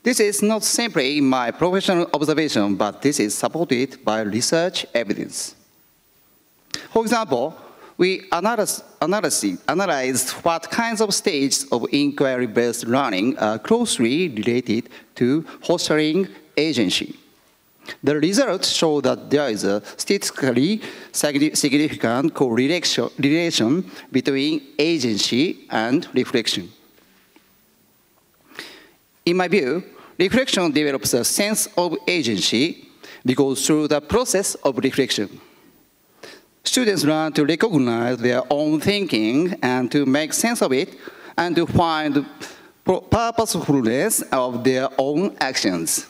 This is not simply my professional observation, but this is supported by research evidence. For example, we analyze, analyzed what kinds of stages of inquiry-based learning are closely related to fostering agency. The results show that there is a statistically significant correlation between agency and reflection. In my view, reflection develops a sense of agency because through the process of reflection, students learn to recognize their own thinking and to make sense of it and to find purposefulness of their own actions.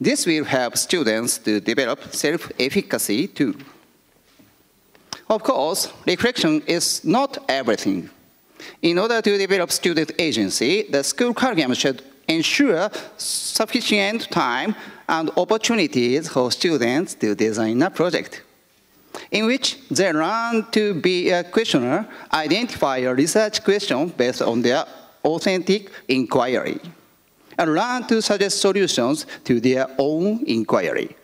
This will help students to develop self-efficacy too. Of course, reflection is not everything. In order to develop student agency, the school curriculum should ensure sufficient time and opportunities for students to design a project, in which they learn to be a questioner, identify a research question based on their authentic inquiry, and learn to suggest solutions to their own inquiry.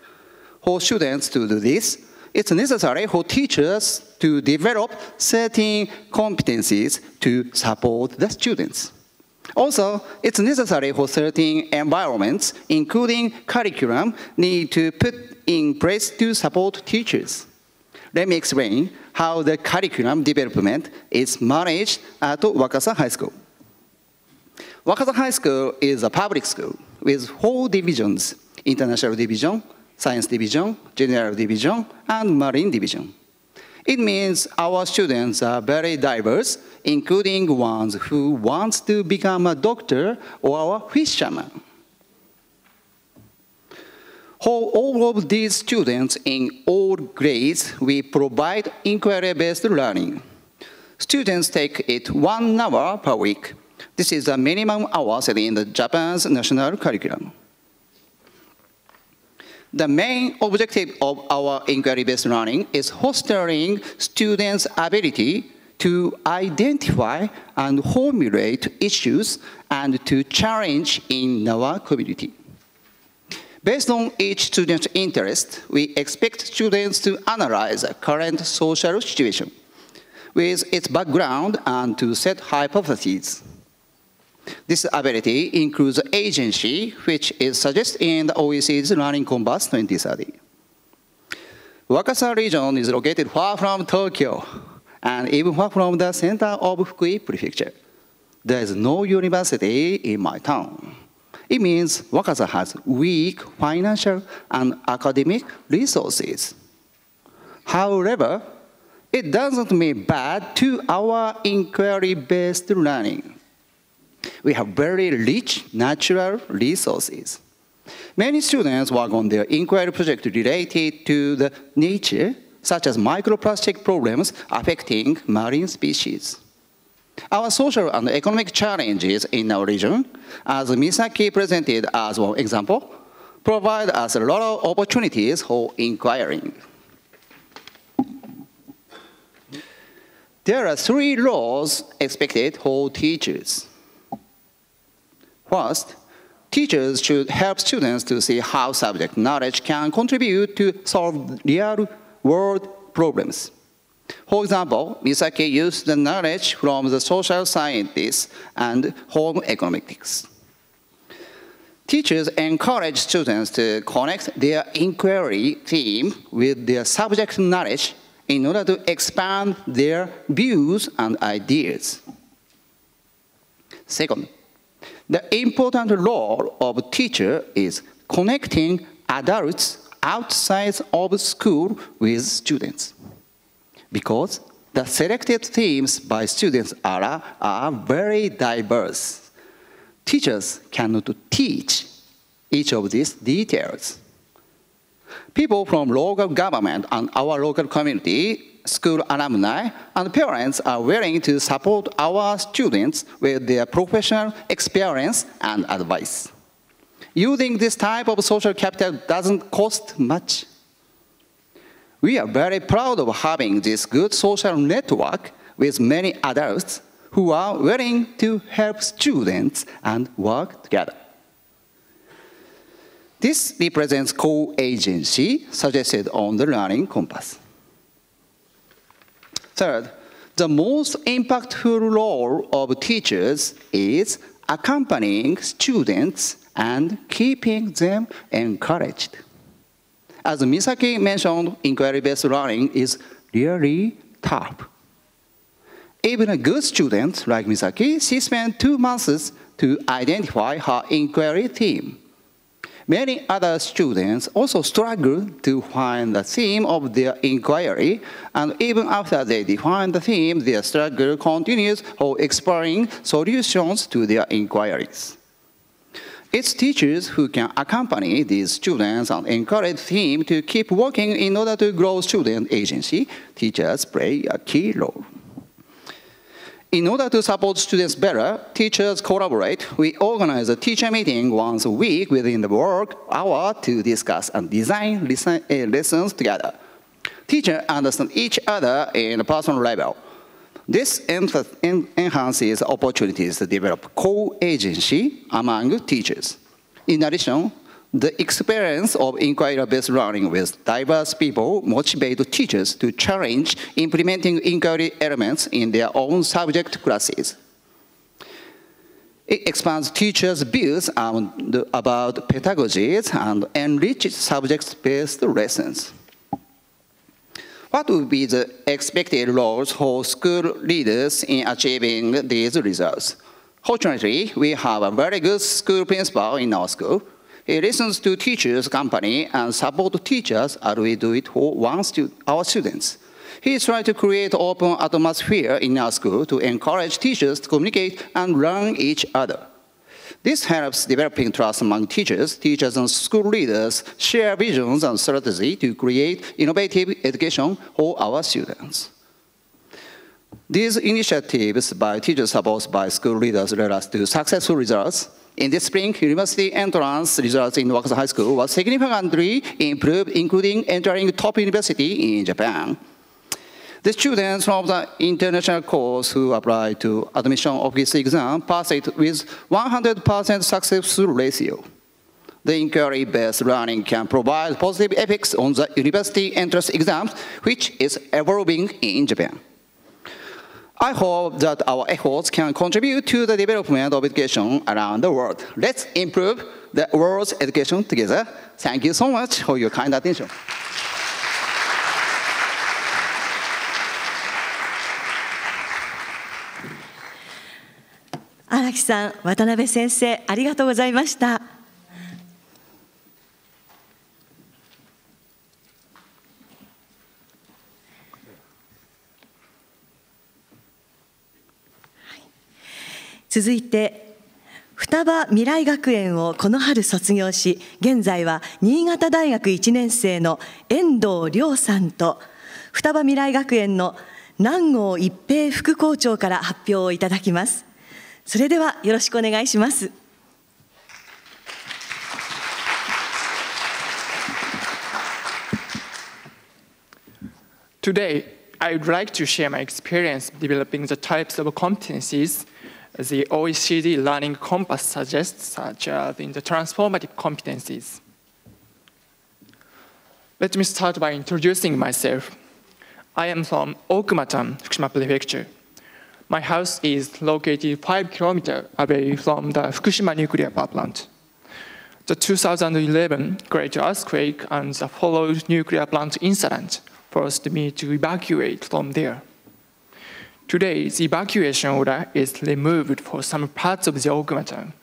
For students to do this, it's necessary for teachers to develop certain competencies to support the students. Also, it's necessary for certain environments, including curriculum, need to put in place to support teachers. Let me explain how the curriculum development is managed at Wakasa High School. Wakasa High School is a public school with four divisions, International Division, Science Division, General Division, and Marine Division. It means our students are very diverse, including ones who want to become a doctor or a fisherman. For all of these students in all grades, we provide inquiry-based learning. Students take it one hour per week. This is the minimum hours in the Japan's national curriculum. The main objective of our inquiry-based learning is fostering students' ability to identify and formulate issues and to challenge in our community. Based on each student's interest, we expect students to analyze a current social situation with its background and to set hypotheses. This ability includes agency, which is suggested in the OECD's Learning Compass 2030. Wakasa region is located far from Tokyo and even far from the center of Fukui Prefecture. There is no university in my town. It means Wakasa has weak financial and academic resources. However, it doesn't mean bad to our inquiry-based learning we have very rich natural resources. Many students work on their inquiry project related to the nature, such as microplastic problems affecting marine species. Our social and economic challenges in our region, as Misaki presented as one example, provide us a lot of opportunities for inquiring. There are three roles expected for teachers. First, teachers should help students to see how subject knowledge can contribute to solve real world problems. For example, Misaki used the knowledge from the social scientists and home economics. Teachers encourage students to connect their inquiry theme with their subject knowledge in order to expand their views and ideas. Second, the important role of teacher is connecting adults outside of school with students. Because the selected themes by students are, are very diverse. Teachers cannot teach each of these details. People from local government and our local community, school alumni, and parents are willing to support our students with their professional experience and advice. Using this type of social capital doesn't cost much. We are very proud of having this good social network with many adults who are willing to help students and work together. This represents co-agency suggested on the Learning Compass. Third, the most impactful role of teachers is accompanying students and keeping them encouraged. As Misaki mentioned, inquiry-based learning is really tough. Even a good student like Misaki, she spent two months to identify her inquiry theme. Many other students also struggle to find the theme of their inquiry, and even after they define the theme, their struggle continues for exploring solutions to their inquiries. It's teachers who can accompany these students and encourage them to keep working in order to grow student agency. Teachers play a key role. In order to support students better, teachers collaborate. We organize a teacher meeting once a week within the work hour to discuss and design eh, lessons together. Teachers understand each other in a personal level. This enhances opportunities to develop co-agency among teachers. In addition, the experience of inquiry-based learning with diverse people motivates teachers to challenge implementing inquiry elements in their own subject classes. It expands teachers' views about pedagogies and enriches subject-based lessons. What would be the expected roles for school leaders in achieving these results? Fortunately, we have a very good school principal in our school he listens to teachers' company and support teachers as we do it for one stu our students. He trying to create open atmosphere in our school to encourage teachers to communicate and learn each other. This helps developing trust among teachers. Teachers and school leaders share visions and strategy to create innovative education for our students. These initiatives by teachers supported by school leaders led us to successful results in this spring, university entrance results in Wakasa High School was significantly improved, including entering top university in Japan. The students from the international course who applied to admission office exam passed it with 100% success ratio. The inquiry-based learning can provide positive effects on the university entrance exams, which is evolving in Japan. I hope that our efforts can contribute to the development of education around the world. Let's improve the world's education together. Thank you so much for your kind attention. 荒木さん、渡辺先生、ありがとうございました。続いて双葉未来学園をこの春卒業し現在は新潟大学1年生の遠藤亮さんと双葉未来学園の南郷一平副校長から発表をいただきますそれではよろしくお願いします。Today, I would like to share my experience developing the types of competencies the OECD Learning Compass suggests, such as in the transformative competencies. Let me start by introducing myself. I am from Okuma Town, Fukushima Prefecture. My house is located 5 kilometers away from the Fukushima nuclear power plant. The 2011 great earthquake and the followed nuclear plant incident forced me to evacuate from there. Today, the evacuation order is removed for some parts of the Okuma Town,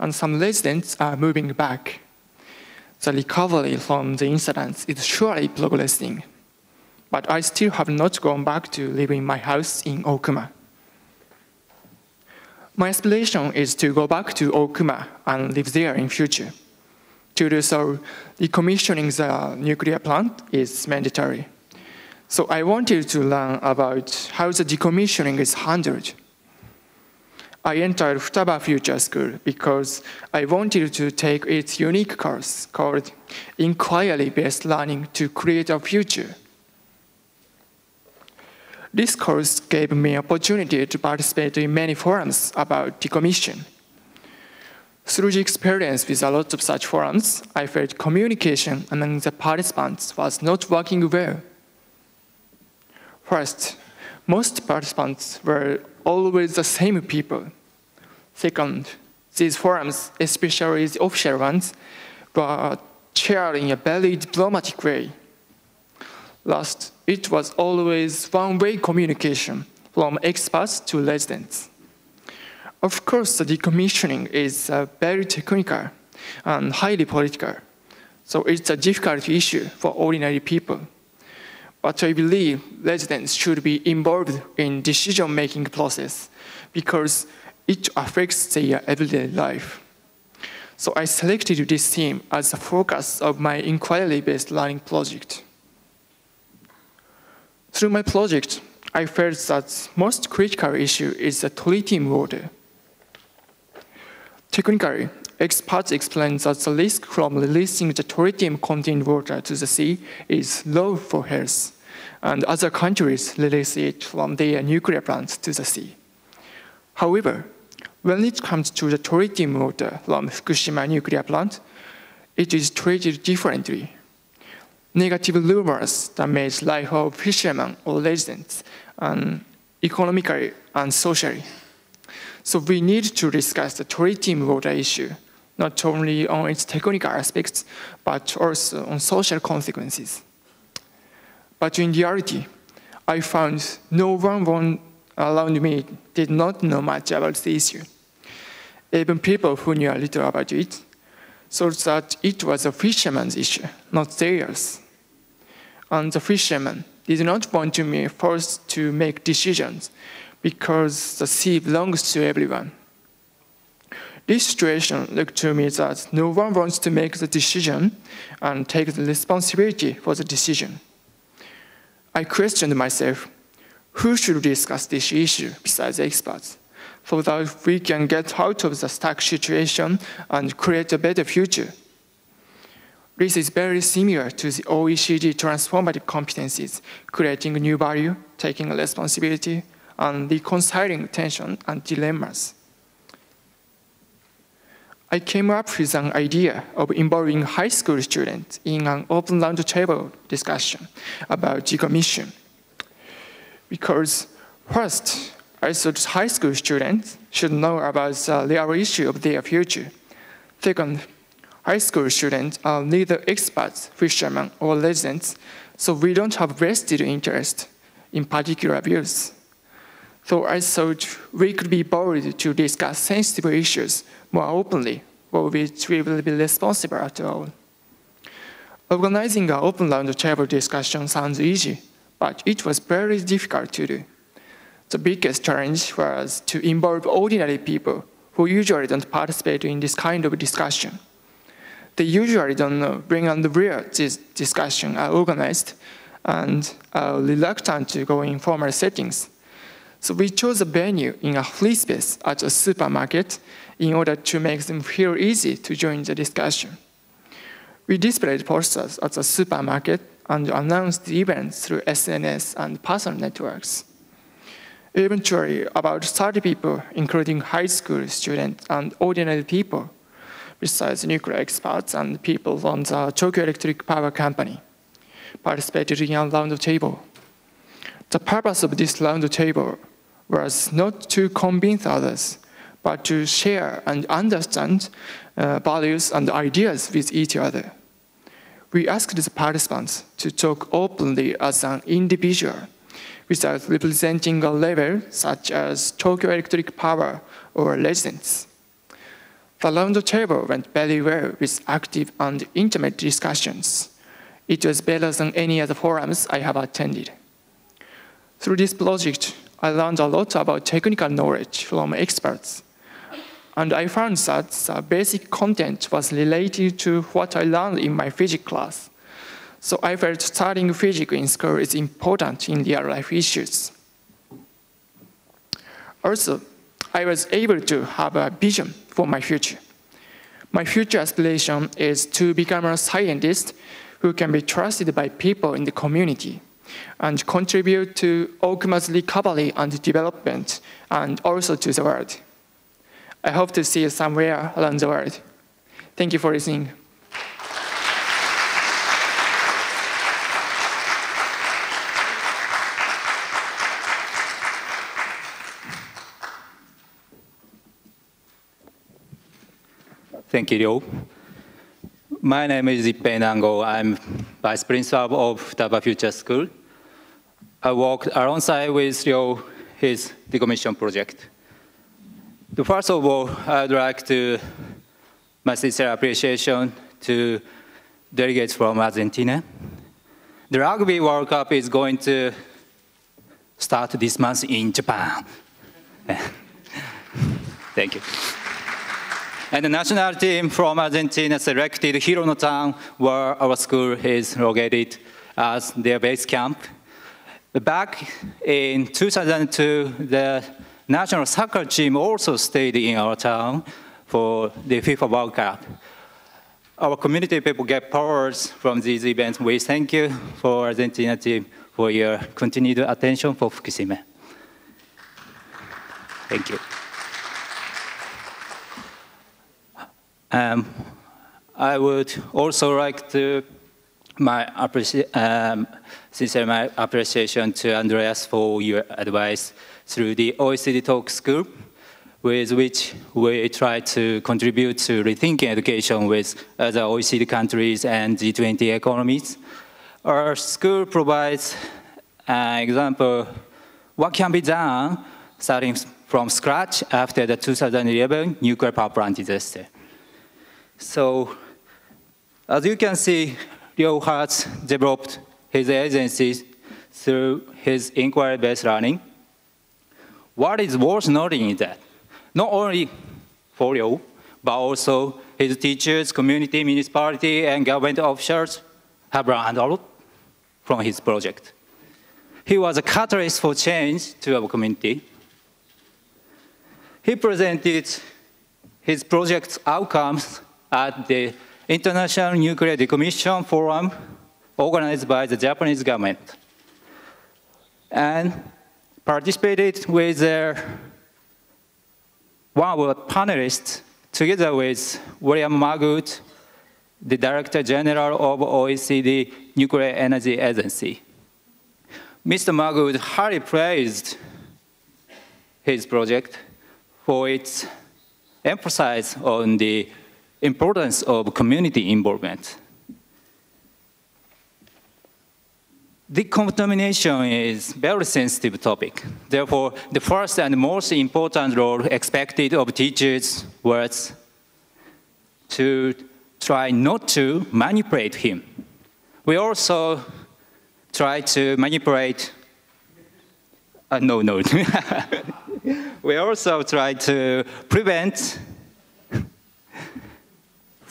and some residents are moving back. The recovery from the incidents is surely progressing, but I still have not gone back to live in my house in Okuma. My aspiration is to go back to Okuma and live there in future. To do so, decommissioning the nuclear plant is mandatory. So I wanted to learn about how the decommissioning is handled. I entered Futaba Future School because I wanted to take its unique course called Inquiry-Based Learning to Create a Future. This course gave me opportunity to participate in many forums about decommission. Through the experience with a lot of such forums, I felt communication among the participants was not working well. First, most participants were always the same people. Second, these forums, especially the official ones, were chaired in a very diplomatic way. Last, it was always one-way communication from experts to residents. Of course, the decommissioning is uh, very technical and highly political, so it's a difficult issue for ordinary people but I believe residents should be involved in decision-making process because it affects their everyday life. So I selected this theme as the focus of my inquiry-based learning project. Through my project, I felt that most critical issue is the treating water. Technically, experts explain that the risk from releasing the tritium-contained water to the sea is low for health and other countries release it from their nuclear plants to the sea. However, when it comes to the tritium water from Fukushima nuclear plant, it is treated differently. Negative rumors damage life of fishermen or residents, and economically and socially. So we need to discuss the tritium water issue, not only on its technical aspects, but also on social consequences. But in reality, I found no one around me did not know much about the issue. Even people who knew a little about it thought that it was a fisherman's issue, not theirs. And the fishermen did not want to be forced to make decisions because the sea belongs to everyone. This situation looked to me that no one wants to make the decision and take the responsibility for the decision. I questioned myself, who should discuss this issue besides experts, so that we can get out of the stuck situation and create a better future? This is very similar to the OECD transformative competencies, creating new value, taking responsibility, and reconciling tension and dilemmas. I came up with an idea of involving high school students in an open roundtable discussion about decommission. Because first, I thought high school students should know about the real issue of their future. Second, high school students are neither experts, fishermen, or residents, so we don't have vested interest in particular views. So I thought we could be bold to discuss sensitive issues more openly, for which we will be responsible after all. Organizing an open roundtable discussion sounds easy, but it was very difficult to do. The biggest challenge was to involve ordinary people who usually don't participate in this kind of discussion. They usually don't know, bring on the real this discussion are organized and are reluctant to go in formal settings. So we chose a venue in a free space at a supermarket in order to make them feel easy to join the discussion. We displayed posters at the supermarket and announced the events through SNS and personal networks. Eventually, about 30 people, including high school students and ordinary people, besides nuclear experts and people from the Tokyo Electric Power Company, participated in a round table. The purpose of this round table was not to convince others, but to share and understand uh, values and ideas with each other. We asked the participants to talk openly as an individual without representing a level such as Tokyo Electric Power or residents. The round table went very well with active and intimate discussions. It was better than any other forums I have attended. Through this project, I learned a lot about technical knowledge from experts. And I found that the basic content was related to what I learned in my physics class. So I felt studying physics in school is important in real life issues. Also, I was able to have a vision for my future. My future aspiration is to become a scientist who can be trusted by people in the community and contribute to Okuma's recovery and development and also to the world. I hope to see you somewhere around the world. Thank you for listening. Thank you, Ryo. My name is Ippei Nango. I'm Vice Principal of Futaba Future School. I worked alongside with Ryo his decommission project. First of all, I'd like to my sincere appreciation to delegates from Argentina. The Rugby World Cup is going to start this month in Japan. Thank you. And the national team from Argentina selected Hirono Town, where our school is located, as their base camp. Back in 2002, the national soccer team also stayed in our town for the FIFA World Cup. Our community people get powers from these events. We thank you for Argentina team for your continued attention for Fukushima. Thank you. Um, I would also like to my um, sincere my appreciation to Andreas for your advice through the OECD Talks group, with which we try to contribute to rethinking education with other OECD countries and G20 economies. Our school provides an example what can be done starting from scratch after the 2011 nuclear power plant disaster. So, as you can see, Ryo has developed his agency through his inquiry-based learning. What is worth noting is that not only for Ryo, but also his teachers, community, municipality, and government officials have learned a lot from his project. He was a catalyst for change to our community. He presented his project's outcomes at the International Nuclear Decommission Forum organized by the Japanese government and participated with their one of the panelists together with William Magwood, the Director General of OECD Nuclear Energy Agency. Mr. Magwood highly praised his project for its emphasis on the importance of community involvement. Decontamination is very sensitive topic. Therefore, the first and most important role expected of teachers was to try not to manipulate him. We also try to manipulate, uh, no, no. we also try to prevent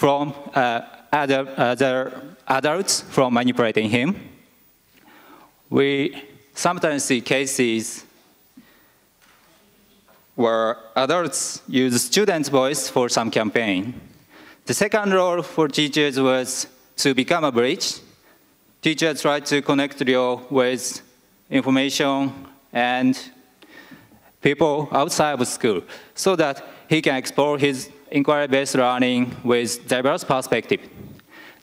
from uh, other, other adults from manipulating him. We sometimes see cases where adults use students' voice for some campaign. The second role for teachers was to become a bridge. Teachers try to connect Ryo with information and people outside of school so that he can explore his inquiry-based learning with diverse perspective.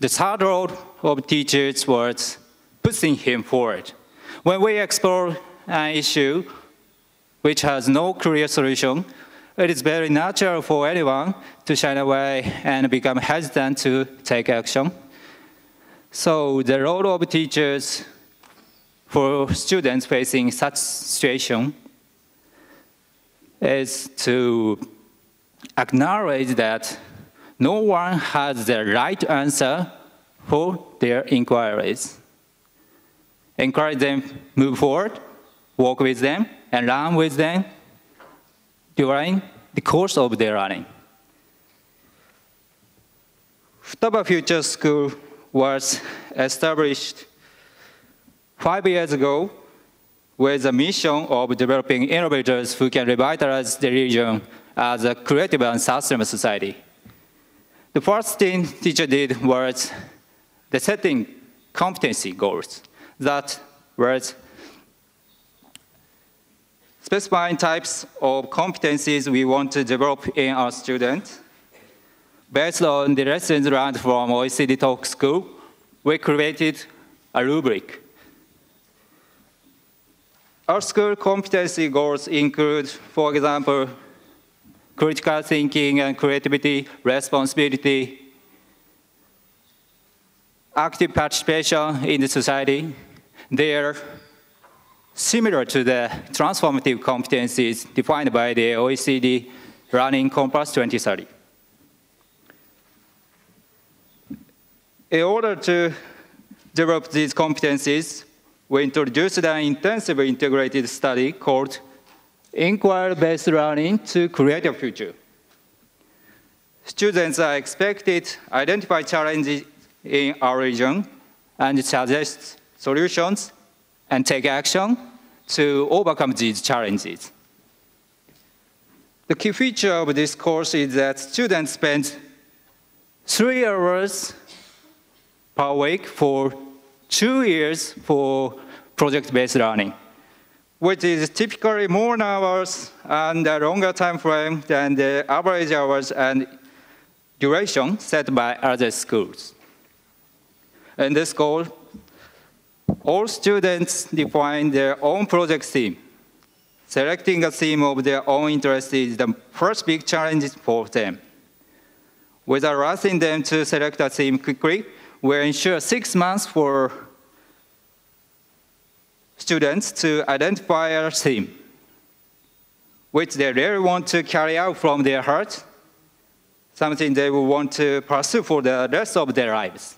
The third role of teachers was pushing him forward. When we explore an issue which has no clear solution, it is very natural for anyone to shy away and become hesitant to take action. So the role of teachers for students facing such situation is to acknowledge that no one has the right answer for their inquiries. Encourage them move forward, work with them, and learn with them during the course of their learning. Futaba Future School was established five years ago with the mission of developing innovators who can revitalize the region as a creative and sustainable society. The first thing teacher did was the setting competency goals that was specifying types of competencies we want to develop in our students. Based on the lessons learned from OECD Tohoku School, we created a rubric. Our school competency goals include, for example, critical thinking and creativity, responsibility, active participation in the society. They are similar to the transformative competencies defined by the OECD Learning Compass 2030. In order to develop these competencies, we introduced an intensive integrated study called inquiry-based learning to create a future. Students are expected to identify challenges in our region and suggest solutions and take action to overcome these challenges. The key feature of this course is that students spend three hours per week for two years for project-based learning which is typically more hours and a longer time frame than the average hours and duration set by other schools. In this goal, all students define their own project theme. Selecting a theme of their own interest is the first big challenge for them. Without rushing them to select a theme quickly, we ensure six months for students to identify a theme, which they really want to carry out from their heart, something they will want to pursue for the rest of their lives.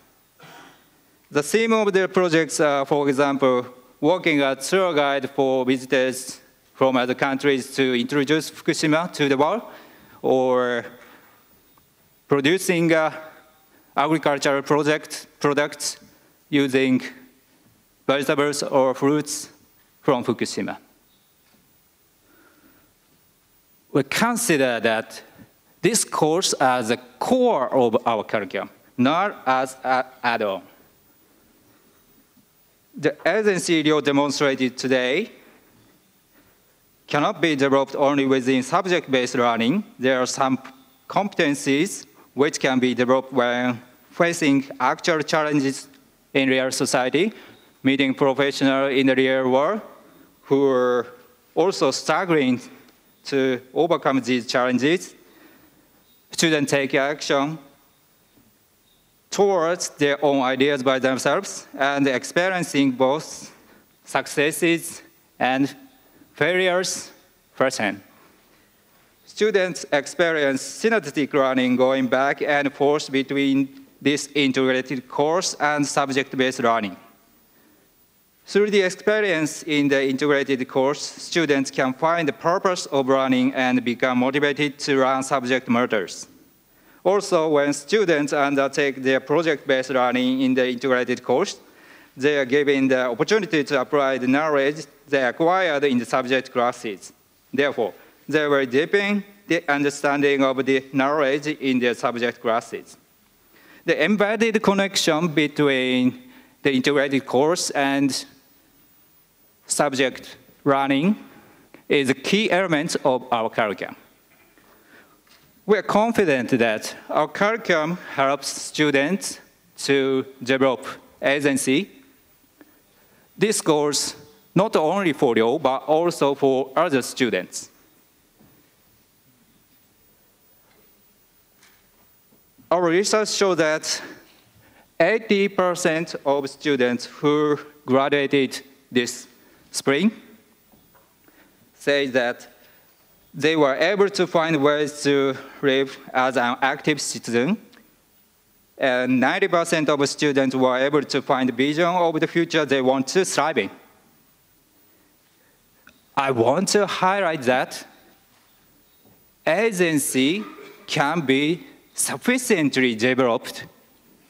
The theme of their projects are, for example, working as tour guide for visitors from other countries to introduce Fukushima to the world, or producing uh, agricultural project, products using vegetables or fruits from Fukushima. We consider that this course as the core of our curriculum, not as an add-on. The agency Ryo demonstrated today cannot be developed only within subject-based learning. There are some competencies which can be developed when facing actual challenges in real society, meeting professionals in the real world who are also struggling to overcome these challenges. Students take action towards their own ideas by themselves and experiencing both successes and failures firsthand. Students experience synergetic learning going back and forth between this integrated course and subject-based learning. Through the experience in the integrated course, students can find the purpose of learning and become motivated to learn subject matters. Also, when students undertake their project-based learning in the integrated course, they are given the opportunity to apply the knowledge they acquired in the subject classes. Therefore, they will deepen the understanding of the knowledge in their subject classes. The embedded connection between the integrated course and subject learning is a key element of our curriculum. We are confident that our curriculum helps students to develop agency. This goes not only for you, but also for other students. Our research shows that 80% of students who graduated this spring say that they were able to find ways to live as an active citizen. And 90% of students were able to find a vision of the future they want to thrive in. I want to highlight that agency can be sufficiently developed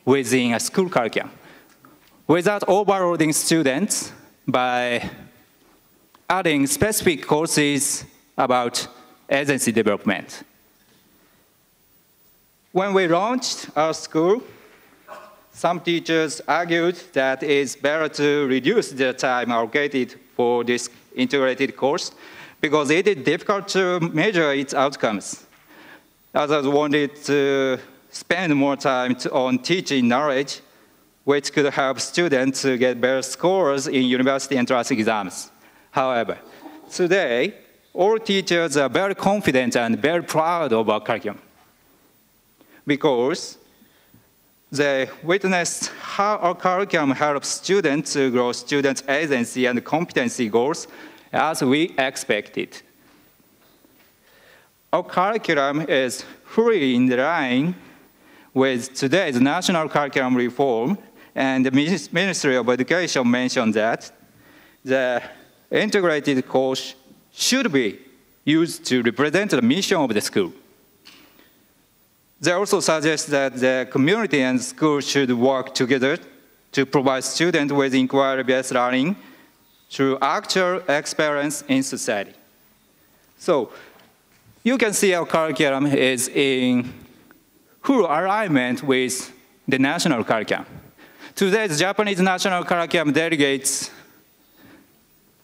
within a school curriculum without overloading students by adding specific courses about agency development. When we launched our school, some teachers argued that it's better to reduce the time allocated for this integrated course because it is difficult to measure its outcomes. Others wanted to spend more time on teaching knowledge, which could help students to get better scores in university entrance exams. However, today, all teachers are very confident and very proud of our curriculum because they witnessed how our curriculum helps students to grow students' agency and competency goals as we expected. Our curriculum is fully in line with today's national curriculum reform, and the Ministry of Education mentioned that the integrated course should be used to represent the mission of the school. They also suggest that the community and school should work together to provide students with inquiry-based learning through actual experience in society. So you can see our curriculum is in full alignment with the national curriculum. Today's Japanese national curriculum delegates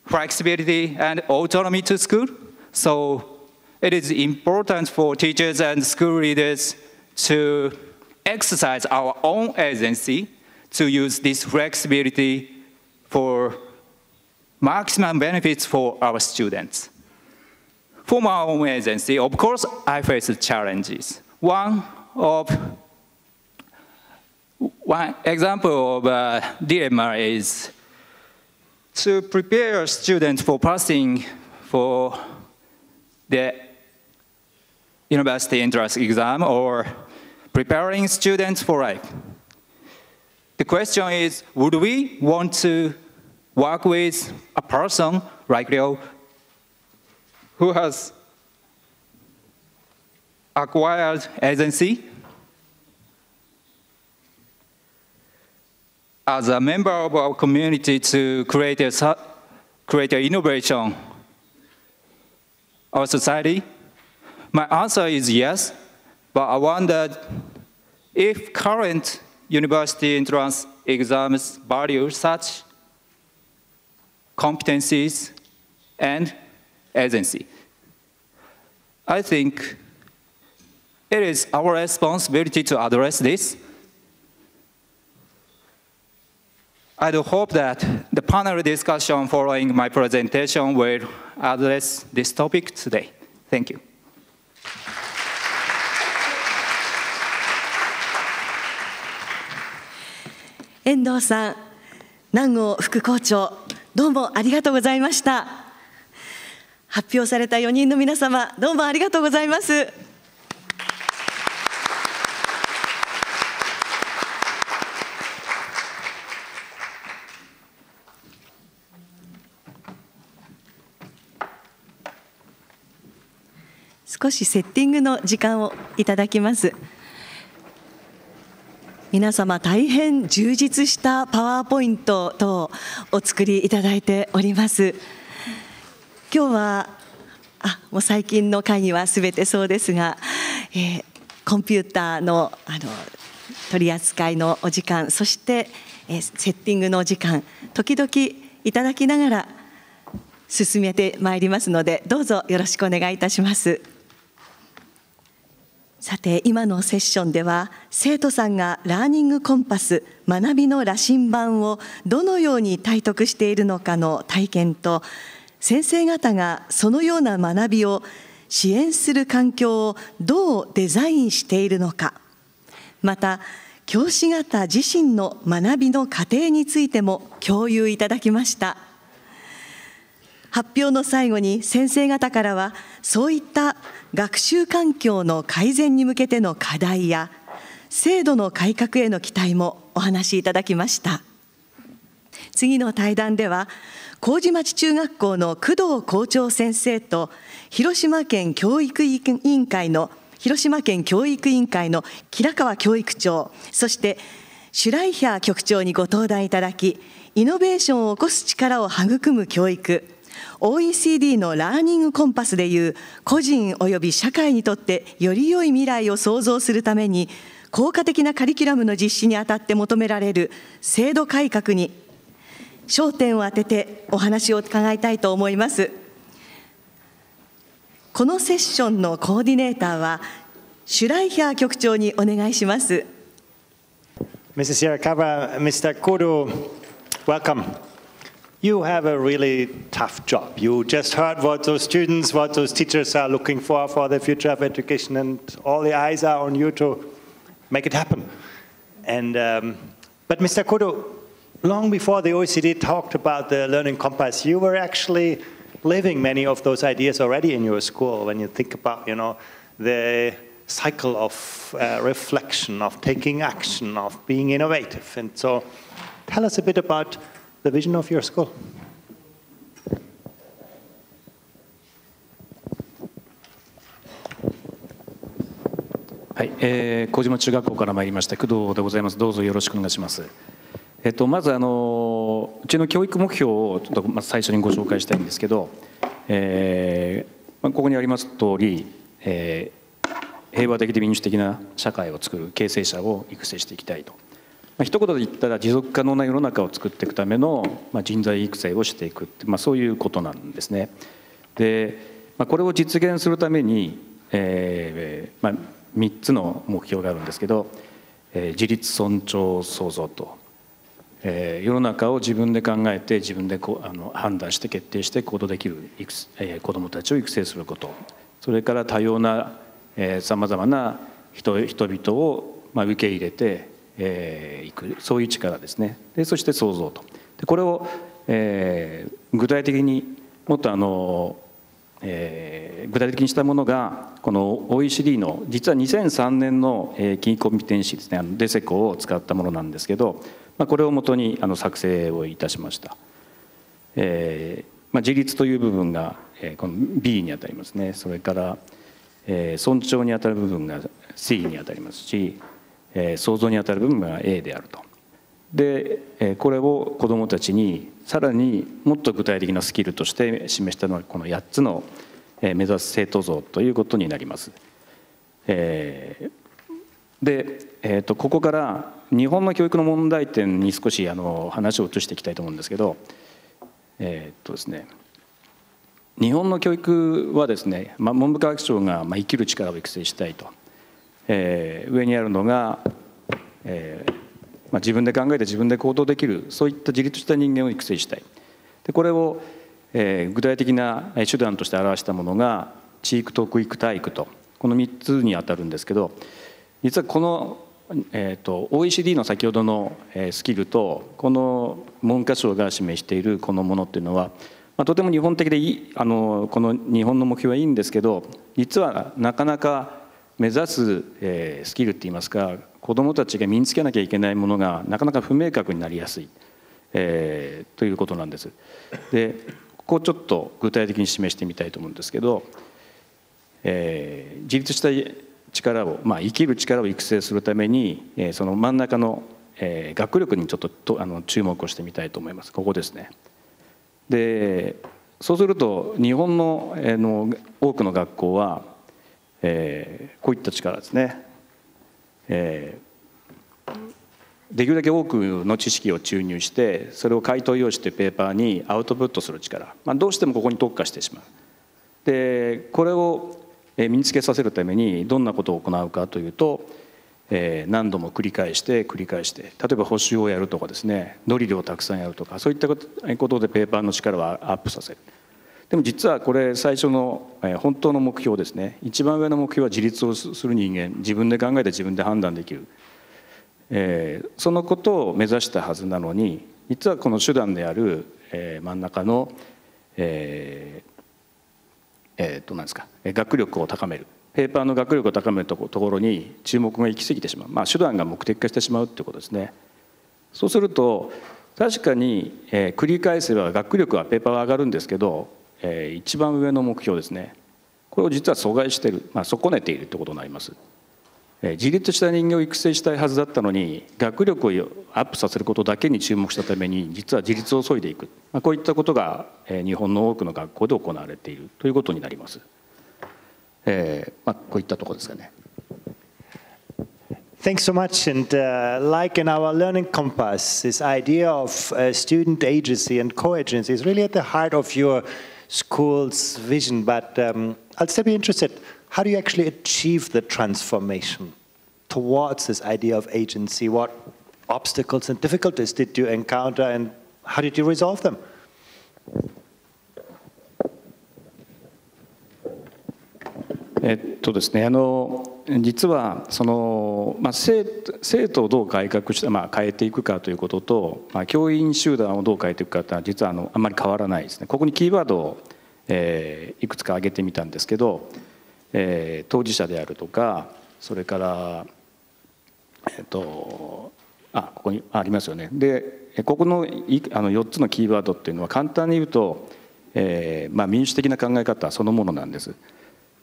flexibility and autonomy to school. So it is important for teachers and school leaders to exercise our own agency to use this flexibility for maximum benefits for our students. For my own agency, of course, I face challenges. One of one example of a dilemma is to prepare students for passing for the university entrance exam or preparing students for life. The question is, would we want to work with a person like Ryo who has acquired agency as a member of our community to create a create an innovation our society? My answer is yes, but I wonder if current university entrance exams value such competencies and agency. I think it is our responsibility to address this. I do hope that the panel discussion following my presentation will address this topic today. Thank you. 遠藤さん、南郷副校長、どうもありがとうございました。発表された4人の皆様どうもありがとうございます少しセッティングの時間をいただきます皆様大変充実したパワーポイントとお作りいただいております。今日はあもう最近の会議はすべてそうですが、えー、コンピューターのあの取り扱いのお時間そして、えー、セッティングのお時間時々いただきながら進めてまいりますのでどうぞよろしくお願いいたします。さて今のセッションでは生徒さんがラーニングコンパス学びの羅針盤をどのように体得しているのかの体験と先生方がそのような学びを支援する環境をどうデザインしているのか。また教師方自身の学びの過程についても共有いただきました。発表の最後に先生方からはそういった学習環境の改善に向けての課題や制度の改革への期待もお話しいただきました。次の対談では麹町中学校の工藤校長先生と広島県教育委員会の広島県教育委員会の平川教育長そしてシュライヒャー局長にご登壇いただきイノベーションを起こす力を育む教育 OECD のラーニングコンパスでいう個人及び社会にとってより良い未来を創造するために効果的なカリキュラムの実施にあたって求められる制度改革に焦点を当ててお話を伺いたいと思いますこのセッションのコーディネーターはシュライヒャー局長にお願いします Mrs. Yarakawa, Mr. Kudo, welcome. You have a really tough job. You just heard what those students, what those teachers are looking for for the future of education, and all the eyes are on you to make it happen. And um, but Mr. Kudo, long before the OECD talked about the learning compass, you were actually living many of those ideas already in your school. When you think about, you know, the cycle of uh, reflection, of taking action, of being innovative, and so tell us a bit about the vision of your school. はい、えー、麹町中学校から参りました工藤でございます。どうぞよろしくお願いします。えっとまずあのうちの教育目標をちょっとまず最初にご紹介したいんですけど、えー、ここにあります通り、えー、平和的で民主的な社会を作る形成者を育成していきたいと。まあ、一言で言ったら持続可能な世の中を作っていくための、まあ、人材育成をしていくってまあ、そういうことなんですね。で、まあ、これを実現するために、えーまあ、3つの目標があるんですけど、えー、自立尊重創造と、えー、世の中を自分で考えて自分でこあの判断して決定して行動できる育、えー、子どもたちを育成すること。それから多様なさまざまな人人々を、まあ、受け入れてえー、いくそういう力ですね。でそして創造と。でこれを、えー、具体的にもっとあの、えー、具体的にしたものがこの OECD の実は2003年の、えー、キーコンピテンシーですねあのデセコを使ったものなんですけど、まあ、これをもとにあの作成をいたしました、えーまあ、自立という部分が、えー、この B にあたりますねそれから、えー、尊重にあたる部分が C にあたりますしえ想像にあたる部分が A であると。で、えこれを子どもたちにさらにもっと具体的なスキルとして示したのはこの8つの目指す生徒像ということになります。えで、えー、とここから日本の教育の問題点に少しあの話を移していきたいと思うんですけど、えっとですね、日本の教育はですね、まあ、文部科学省がまあ生きる力を育成したいと。えー、上にあるのが、えーまあ、自分で考えて自分で行動できるそういった自立した人間を育成したい。でこれを、えー、具体的な手段として表したものが地域特育体育と。この3つにあたるんですけど実はこの、えーと、OECD の先ほどのスキルとこの文科省が示しているこのものっていうのは、まあ、とても日本的でいいあのこの日本の目標はいいんですけど実はなかなか目指す、えー、スキルっていいますか子どもたちが身につけなきゃいけないものがなかなか不明確になりやすい、えー、ということなんです。でここちょっと具体的に示してみたいと思うんですけど、えー、自立した力を、まあ、生きる力を育成するために、えー、その真ん中の、えー、学力にちょっととあの注目をしてみたいと思いますここですね。でそうすると日本の,、えー、の多くの学校は、えー、こういった力ですね、えー、できるだけ多くの知識を注入してそれを回答用紙というペーパーにアウトプットする力、まあ、どうしてもここに特化してしまう。でこれを身につけさせるためにどんなことを行うかというと何度も繰り返して繰り返して例えば補習をやるとかですねドリルをたくさんやるとかそういったことでペーパーの力をアップさせる。でも実はこれ最初の本当の目標ですね。一番上の目標は自立をする人間。自分で考えて自分で判断できる、え、そのことを目指したはずなのに実はこの手段である、え、真ん中の、ええー、となんですか？学力を高める。ペーパーの学力を高めるところに注目が行き過ぎてしまう、まあ、手段が目的化してしまうっていうことですね。そうすると確かに、えー、繰り返せば学力はペーパーは上がるんですけど、えー、一番上の目標ですね。これを実は阻害してる、まあ、損ねているということになります。自立した人間を育成したいはずだったのに学力をアップさせることだけに注目したために実は自立を削いでいく、まあ、こういったことが日本の多くの学校で行われているということになります。えーまあ、こういったところですかね。Thanks so much. And uh, like in our learning compass, this idea of uh, student agency and co-agency is really at the heart of your school's vision. But um, I'll still be interested. How do you actually achieve the transformation towards this idea of agency? What obstacles and difficulties did you encounter and how did you resolve them? えっとですね、あの実はその、まあ、生生徒をどう改革して、まあ、変えていくかということと、まあ、教員集団をどう変えていくかというのは実はあのあんまり変わらないですねここにキーワードを、えー、いくつか挙げてみたんですけどえー、当事者であるとかそれからえっ、ー、とあここにありますよねでここのあの4つのキーワードっていうのは簡単に言うと、えーまあ、民主的な考え方そのものなんです。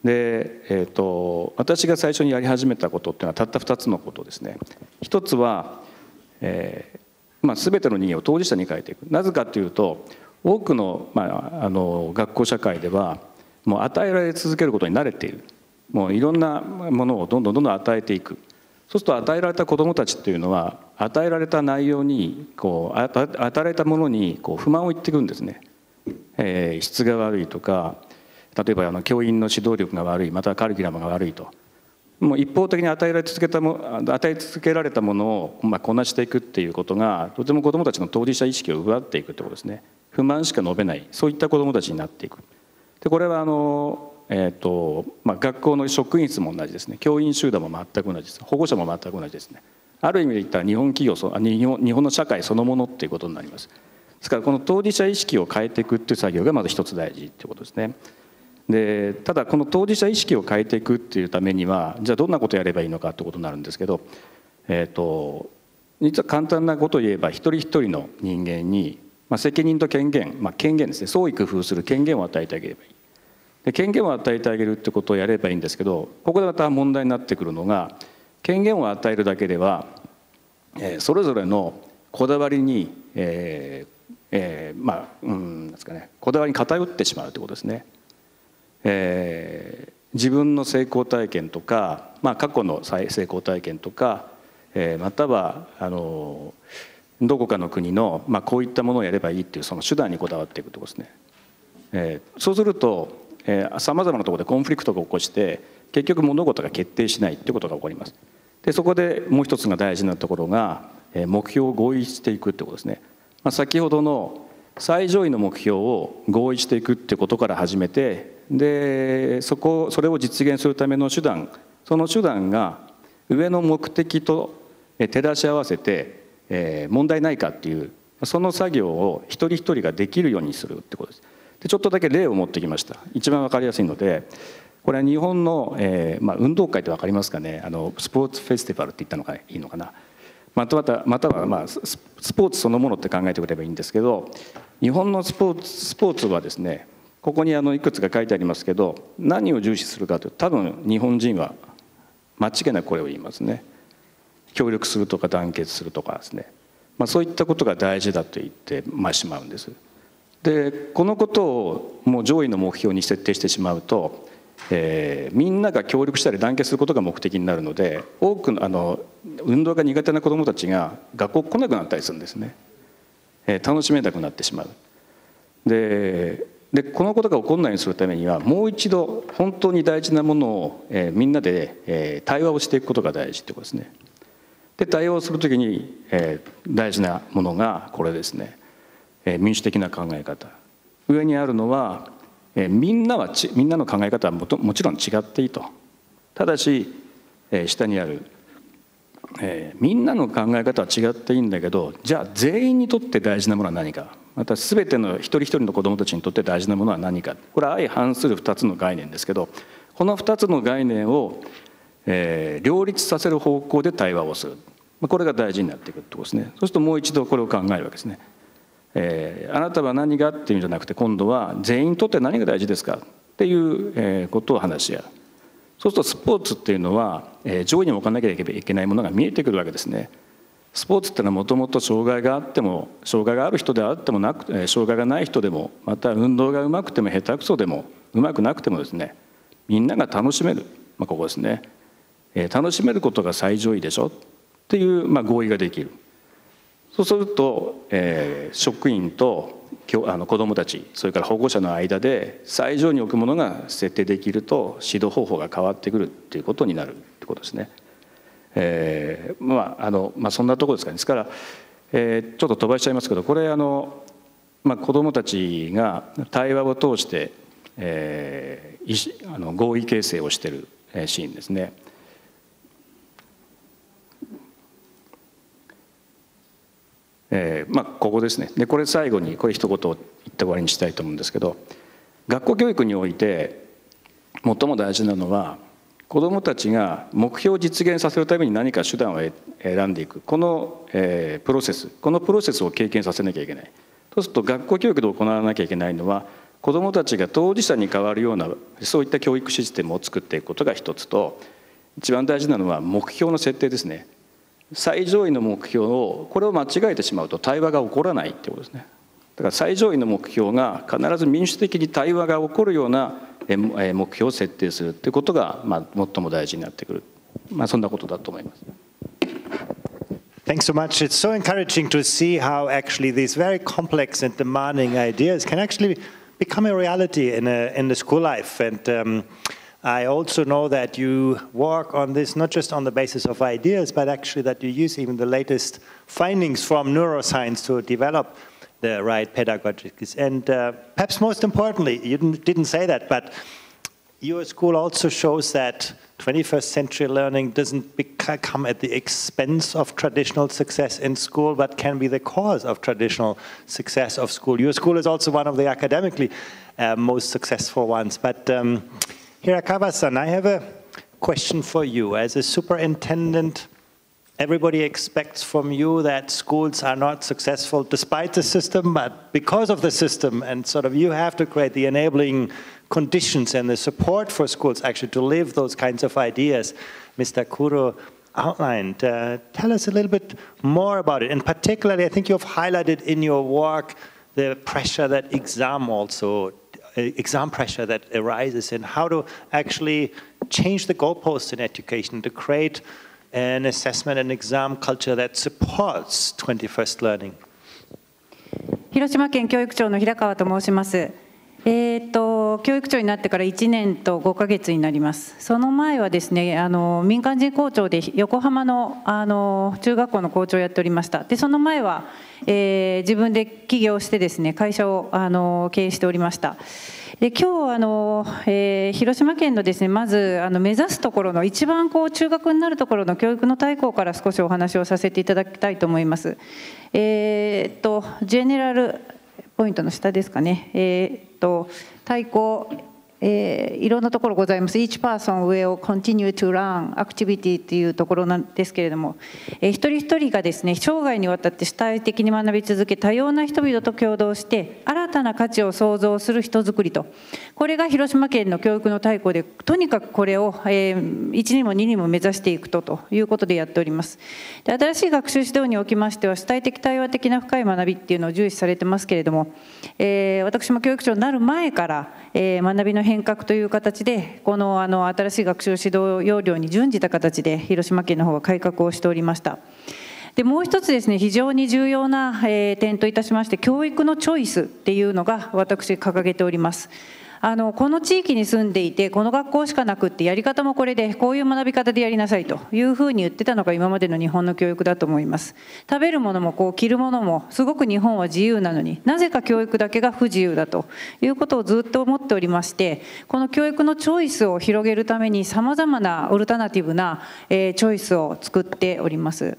で、えーと、私が最初にやり始めたことっていうのはたった2つのことですね。一つは、えーまあ、全ての人間を当事者に変えていくなぜかというと多くの,、まあ、あの学校社会ではもう与えられ続けることに慣れている。もういろんなものをどんどんどんどん与えていく。そうすると与えられた子どもたちっていうのは与えられた内容にこう与えられたものにこう不満を言ってくんですね、えー、質が悪いとか例えばあの教員の指導力が悪いまたはカリキュラムが悪いと。もう一方的に与えられ続けたも与え続けられたものをまあこなしていくっていうことがとても子どもたちの当事者意識を奪っていくってことですね。不満しか述べないそういった子どもたちになっていく。でこれはあの、えーとまあ、学校の職員室も同じですね。教員集団も全く同じです。保護者も全く同じですね。ある意味で言ったら日本企業そ日本日本の社会そのものっていうことになります。ですからこの当事者意識を変えていくっていう作業がまず一つ大事っていうことですね。でただこの当事者意識を変えていくっていうためにはじゃあどんなことをやればいいのかってことになるんですけどえっ、ー、と実は簡単なことを言えば一人一人の人間に、まあ、責任と権限、まあ、権限ですね。創意工夫する権限を与えてあげればいい。で権限を与えてあげるってことをやればいいんですけどここでまた問題になってくるのが権限を与えるだけでは、えー、それぞれのこだわりに、えーえー、まあうんですかねこだわりに偏ってしまうということですね。えー、自分の成功体験とか、まあ、過去の成功体験とか、えー、またはあのどこかの国の、まあ、こういったものをやればいいっていうその手段にこだわっていくところですね。えー、そうするとさまざまなところでコンフリクトが起こして結局物事が決定しないということが起こります。でそこでもう一つが大事なところが目標を合意していくってことですね。まあ、先ほどの最上位の目標を合意していくってことから始めてでそこそれを実現するための手段その手段が上の目的と照らし合わせて、えー、問題ないかっていうその作業を一人一人ができるようにするってことです。ちょっとだけ例を持ってきました。一番分かりやすいのでこれは日本の、えーまあ、運動会って分かりますかね？あのスポーツフェスティバルって言ったのがいいのかな？またまたまたは、まあ、スポーツそのものって考えてくればいいんですけど日本のスポーツスポーツはですねここにあのいくつか書いてありますけど何を重視するかというと多分日本人は間違いなくこれを言いますね。協力するとか団結するとかですね、まあ、そういったことが大事だと言ってましまうんです。でこのことをもう上位の目標に設定してしまうと、えー、みんなが協力したり団結することが目的になるので多くのあの運動が苦手な子どもたちが学校来なくなったりするんですね、えー、楽しめなくなってしまう。ででこのことが起こらないようにするためにはもう一度本当に大事なものを、えー、みんなで、えー、対話をしていくことが大事ってことですね。で対話をするときに、えー、大事なものがこれですね、民主的な考え方。上にあるのは、みんなはちみんなの考え方はもともちろん違っていいと。ただし、下にある、え、みんなの考え方は違っていいんだけどじゃあ全員にとって大事なものは何か。また全ての一人一人の子どもたちにとって大事なものは何か。これは相反する2つの概念ですけどこの2つの概念をえ、両立させる方向で対話をする。これが大事になっていくとことですね。そうするともう一度これを考えるわけですね、えー、あなたは何がっていうんじゃなくて今度は全員にとって何が大事ですかっていうことを話し合う。そうするとスポーツっていうのは、えー、上位に置かなきゃいけないものが見えてくるわけですね。スポーツっていうのはもともと障害があっても障害がある人であってもなく障害がない人でもまた運動がうまくても下手くそでもうまくなくてもですねみんなが楽しめる、まあ、ここですね。え楽しめることが最上位でしょっていう、まあ、合意ができる。そうすると、えー、職員とあの子どもたちそれから保護者の間で最上に置くものが設定できると指導方法が変わってくるっていうことになるってことですね。えー、まああのまあ、そんなところですかねですから、えー、ちょっと飛ばしちゃいますけどこれあの、まあ、子どもたちが対話を通して、えー、あの合意形成をしてるシーンですね。えー、まあ、ここですね。でこれ最後にこれ一言言って終わりにしたいと思うんですけど学校教育において最も大事なのは子どもたちが目標を実現させるために何か手段を選んでいく。この、えー、プロセスこのプロセスを経験させなきゃいけない。そうすると学校教育で行わなきゃいけないのは子どもたちが当事者に変わるようなそういった教育システムを作っていくことが一つと一番大事なのは目標の設定ですね。最上位の目標をこれを間違えてしまうと対話が起こらないってことですねだから最上位の目標が必ず民主的に対話が起こるような目標を設定するっていうことが、まあ、最も大事になってくる、まあ、そんなことだと思います。Thanks so much. It's so encouraging to see how actually these very complex and demanding ideas can actually become a reality in, a, in the school life. And um, I also know that you work on this not just on the basis of ideas, but actually that you use even the latest findings from neuroscience to develop the right pedagogies. And uh, perhaps most importantly, you didn't, didn't say that, but your school also shows that 21st century learning doesn't come at the expense of traditional success in school, but can be the cause of traditional success of school. Your school is also one of the academically uh, most successful ones. But um, Hirakawa-san, I have a question for you. As a superintendent, everybody expects from you that schools are not successful despite the system, but because of the system. And sort of you have to create the enabling conditions and the support for schools actually to live those kinds of ideas. Mr. Kudo outlined. Uh, tell us a little bit more about it. And particularly, I think you've highlighted in your work the pressure that exam also exam pressure that arises and how to actually change the goalposts in education to create an assessment and exam culture that supports 21st learning. 広島県教育庁の平川と申します。 えーと、教育長になってから1年と5か月になります、その前はですねあの民間人校長で横浜のあの中学校の校長をやっておりました、でその前は、えー、自分で起業してですね会社をあの経営しておりました。で今日あの、えー、広島県のですねまずあの目指すところの一番こう中学になるところの教育の大綱から少しお話をさせていただきたいと思います。えー、っとジェネラルポイントの下ですかね。えー、っと対抗、えー、いろんなところございます。Each person will continue to learn activity というところなんですけれども、えー、一人一人がですね、生涯にわたって主体的に学び続け、多様な人々と共同して、新たな価値を創造する人づくりと、これが広島県の教育の大綱で、とにかくこれを、えー、1にも2にも目指していくとということでやっております。で新しい学習指導におきましては、主体的対話的な深い学びっていうのを重視されてますけれども、えー、私も教育長になる前から、え、学びの変革という形でこのあの新しい学習指導要領に準じた形で広島県の方は改革をしておりました。でもう一つですね非常に重要な、え、点といたしまして教育のチョイスっていうのが私掲げております。あのこの地域に住んでいてこの学校しかなくってやり方もこれでこういう学び方でやりなさいというふうに言ってたのが今までの日本の教育だと思います。食べるものもこう着るものもすごく日本は自由なのになぜか教育だけが不自由だということをずっと思っておりましてこの教育のチョイスを広げるためにさまざまなオルタナティブな、えー、チョイスを作っております。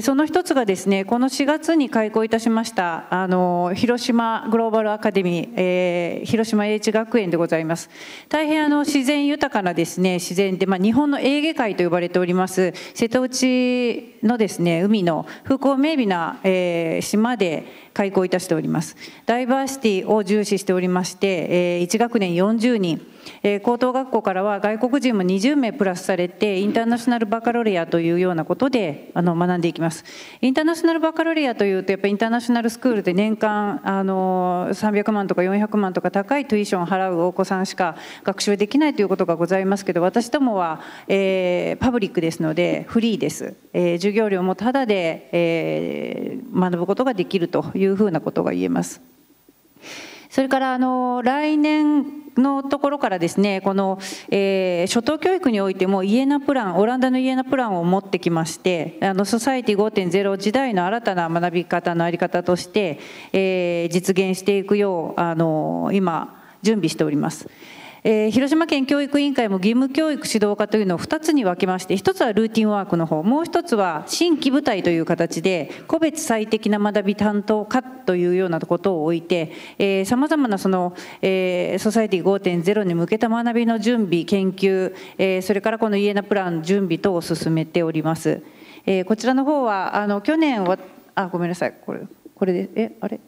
その一つがですねこの4月に開校いたしましたあの広島グローバルアカデミー、えー、広島英知学園でございます。大変あの自然豊かなですね自然で、まあ、日本のエーゲ海と呼ばれております瀬戸内のですね海の風光明媚な、えー、島で開校いたしております。ダイバーシティを重視しておりましてえ、1学年40人。え高等学校からは外国人も20名プラスされてインターナショナルバカロレアというようなことであの学んでいきますインターナショナルバカロレアというとやっぱりインターナショナルスクールで年間あの300万とか400万とか高いトゥイションを払うお子さんしか学習できないということがございますけど私どもは、えー、パブリックですのでフリーです、えー、授業料もタダで、えー、学ぶことができるというふうなことが言えます。それからあの来年のところからですねこの、えー、初等教育においてもイエナプランオランダのイエナプランを持ってきましてあのソサエティ5.0時代の新たな学び方の在り方として、えー、実現していくようあの今準備しております。えー、広島県教育委員会も義務教育指導課というのを2つに分けまして1つはルーティンワークの方もう1つは新規部隊という形で個別最適な学び担当課というようなことを置いてさまざまなその、えー、ソサエティ5.0に向けた学びの準備研究、えー、それからこのイエナプラン準備等を進めております。えー、こちらの方はあの去年はあごめんなさいこれこれでえあれ？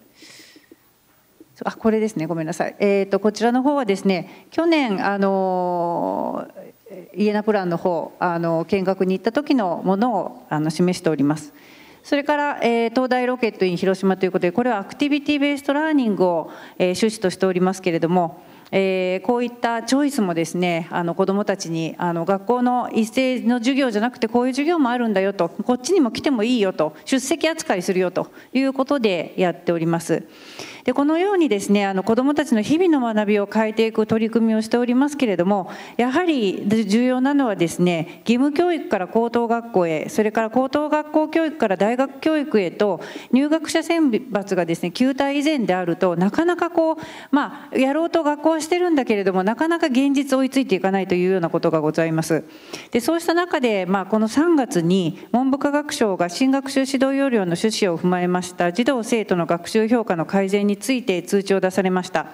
あこれですね。ごめんなさい、えーと、こちらの方はですね去年あのイエナプランの方あの見学に行った時のものをあの示しております。それから、えー、東大ロケットイン広島ということでこれはアクティビティベーストラーニングを、えー、趣旨としておりますけれどもえー、こういったチョイスもですねあの子どもたちにあの学校の一斉の授業じゃなくてこういう授業もあるんだよとこっちにも来てもいいよと出席扱いするよということでやっております。でこのようにですねあの子どもたちの日々の学びを変えていく取り組みをしておりますけれどもやはり重要なのはですね義務教育から高等学校へそれから高等学校教育から大学教育へと入学者選抜がですね旧体以前であるとなかなかこうまあやろうと学校はしてるんだけれどもなかなか現実追いついていかないというようなことがございます。でそうした中で、まあ、この3月に文部科学省が新学習指導要領の趣旨を踏まえました児童生徒の学習評価の改善にについて通知を出されました。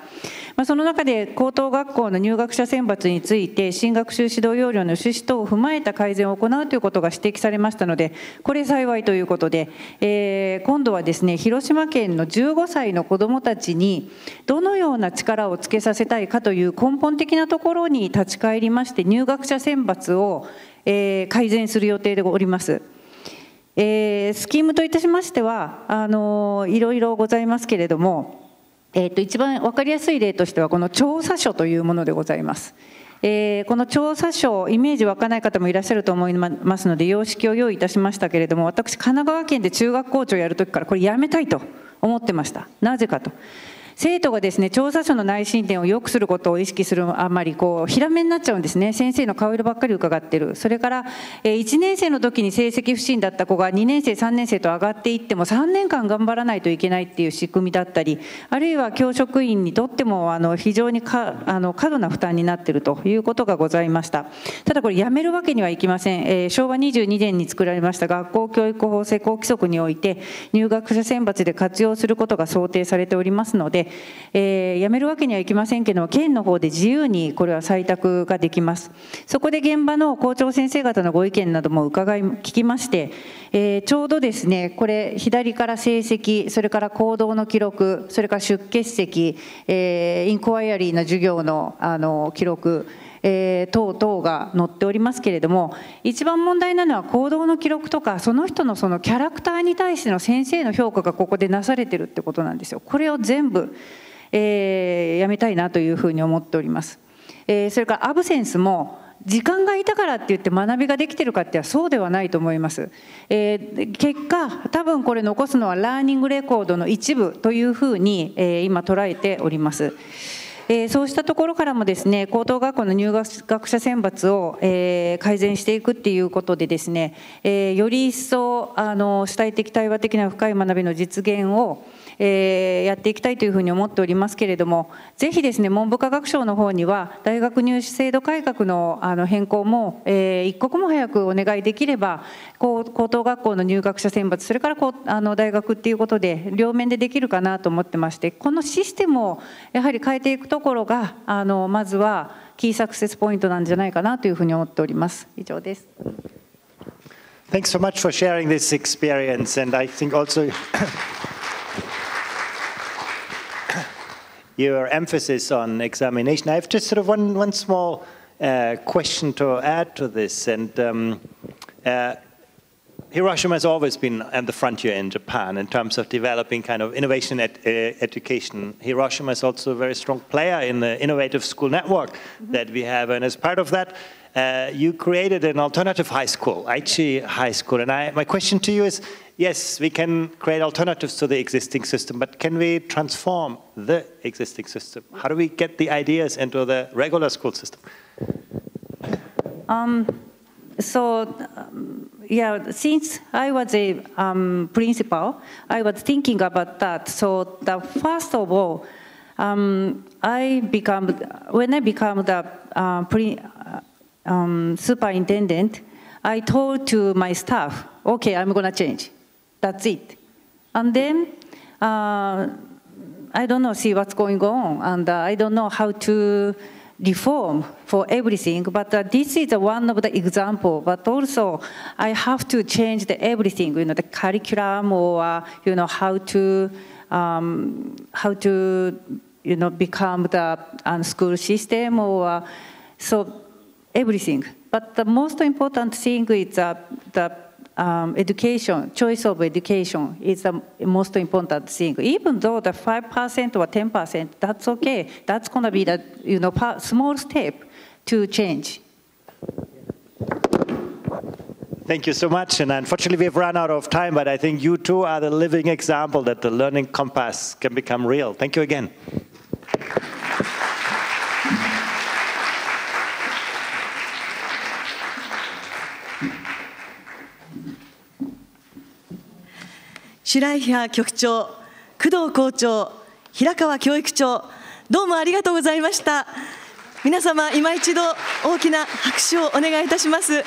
ま、その中で高等学校の入学者選抜について新学習指導要領の趣旨等を踏まえた改善を行うということが指摘されましたのでこれ幸いということで、えー、今度はですね広島県の15歳の子どもたちにどのような力をつけさせたいかという根本的なところに立ち返りまして入学者選抜を、えー、改善する予定でおります。えー、スキームといたしましてはあのいろいろございますけれども、えー、と一番分かりやすい例としてはこの調査書というものでございます。えー、この調査書イメージ湧かない方もいらっしゃると思いますので様式を用意いたしましたけれども私神奈川県で中学校長をやる時からこれやめたいと思ってましたなぜかと生徒がですね調査書の内申点を良くすることを意識するあまりこうひらめになっちゃうんですね。先生の顔色ばっかり伺ってる。それから1年生の時に成績不振だった子が2年生3年生と上がっていっても3年間頑張らないといけないっていう仕組みだったりあるいは教職員にとってもあの非常にかあの過度な負担になっているということがございました。ただこれやめるわけにはいきません、えー、昭和22年に作られました学校教育法施行規則において入学者選抜で活用することが想定されておりますのでえー、やめるわけにはいきませんけども、県の方で自由にこれは採択ができます。そこで現場の校長先生方のご意見なども伺い、聞きまして、えー、ちょうどですね、これ、左から成績、それから行動の記録、それから出欠席、えー、インクワイアリーの授業のあの記録、えー、等々が載っておりますけれども一番問題なのは行動の記録とかその人のそのキャラクターに対しての先生の評価がここでなされてるってことなんですよ。これを全部えー、やめたいなというふうに思っております。えー、それからアブセンスも時間がいたからって言って学びができてるかってそうではないと思います。えー、結果多分これ残すのはラーニングレコードの一部というふうに、えー、今捉えております。えー、そうしたところからもですね高等学校の入学者選抜を、えー、改善していくっていうことでですね、えー、より一層あの主体的対話的な深い学びの実現をえー、やっていきたいというふうに思っておりますけれどもぜひですね文部科学省の方には大学入試制度改革のあの変更も、えー、一刻も早くお願いできれば高等学校の入学者選抜それからこあの大学っていうことで両面でできるかなと思ってましてこのシステムをやはり変えていくところがあのまずはキーサクセスポイントなんじゃないかなというふうに思っております。以上です。Thanks so much for sharing this experience, and I think also your emphasis on examination. I have just sort of one, one small uh, question to add to this. And um, uh, Hiroshima has always been at the frontier in Japan in terms of developing kind of innovation ed uh, education. Hiroshima is also a very strong player in the innovative school network mm -hmm. that we have. And as part of that, uh, you created an alternative high school, Aichi High School. And I, my question to you is, yes, we can create alternatives to the existing system, but can we transform the existing system? How do we get the ideas into the regular school system? Um, so, um, yeah, since I was a um, principal, I was thinking about that. So, the first of all, um, I become when I become the uh, pre, um, superintendent, I told to my staff, okay, I'm to change. That's it. And then uh, I don't know, see what's going on, and uh, I don't know how to reform for everything, but uh, this is one of the example, but also I have to change the everything, you know, the curriculum or, uh, you know, how to, um, how to, you know, become the uh, school system or, uh, so everything. But the most important thing is uh, the um, education, choice of education is the most important thing. Even though the 5% or 10%, that's okay. That's going to be the you know, small step to change. Thank you so much. And unfortunately, we've run out of time, but I think you two are the living example that the learning compass can become real. Thank you again. 白井局長、工藤校長、平川教育長、どうもありがとうございました。皆様、今一度大きな拍手をお願いいたします。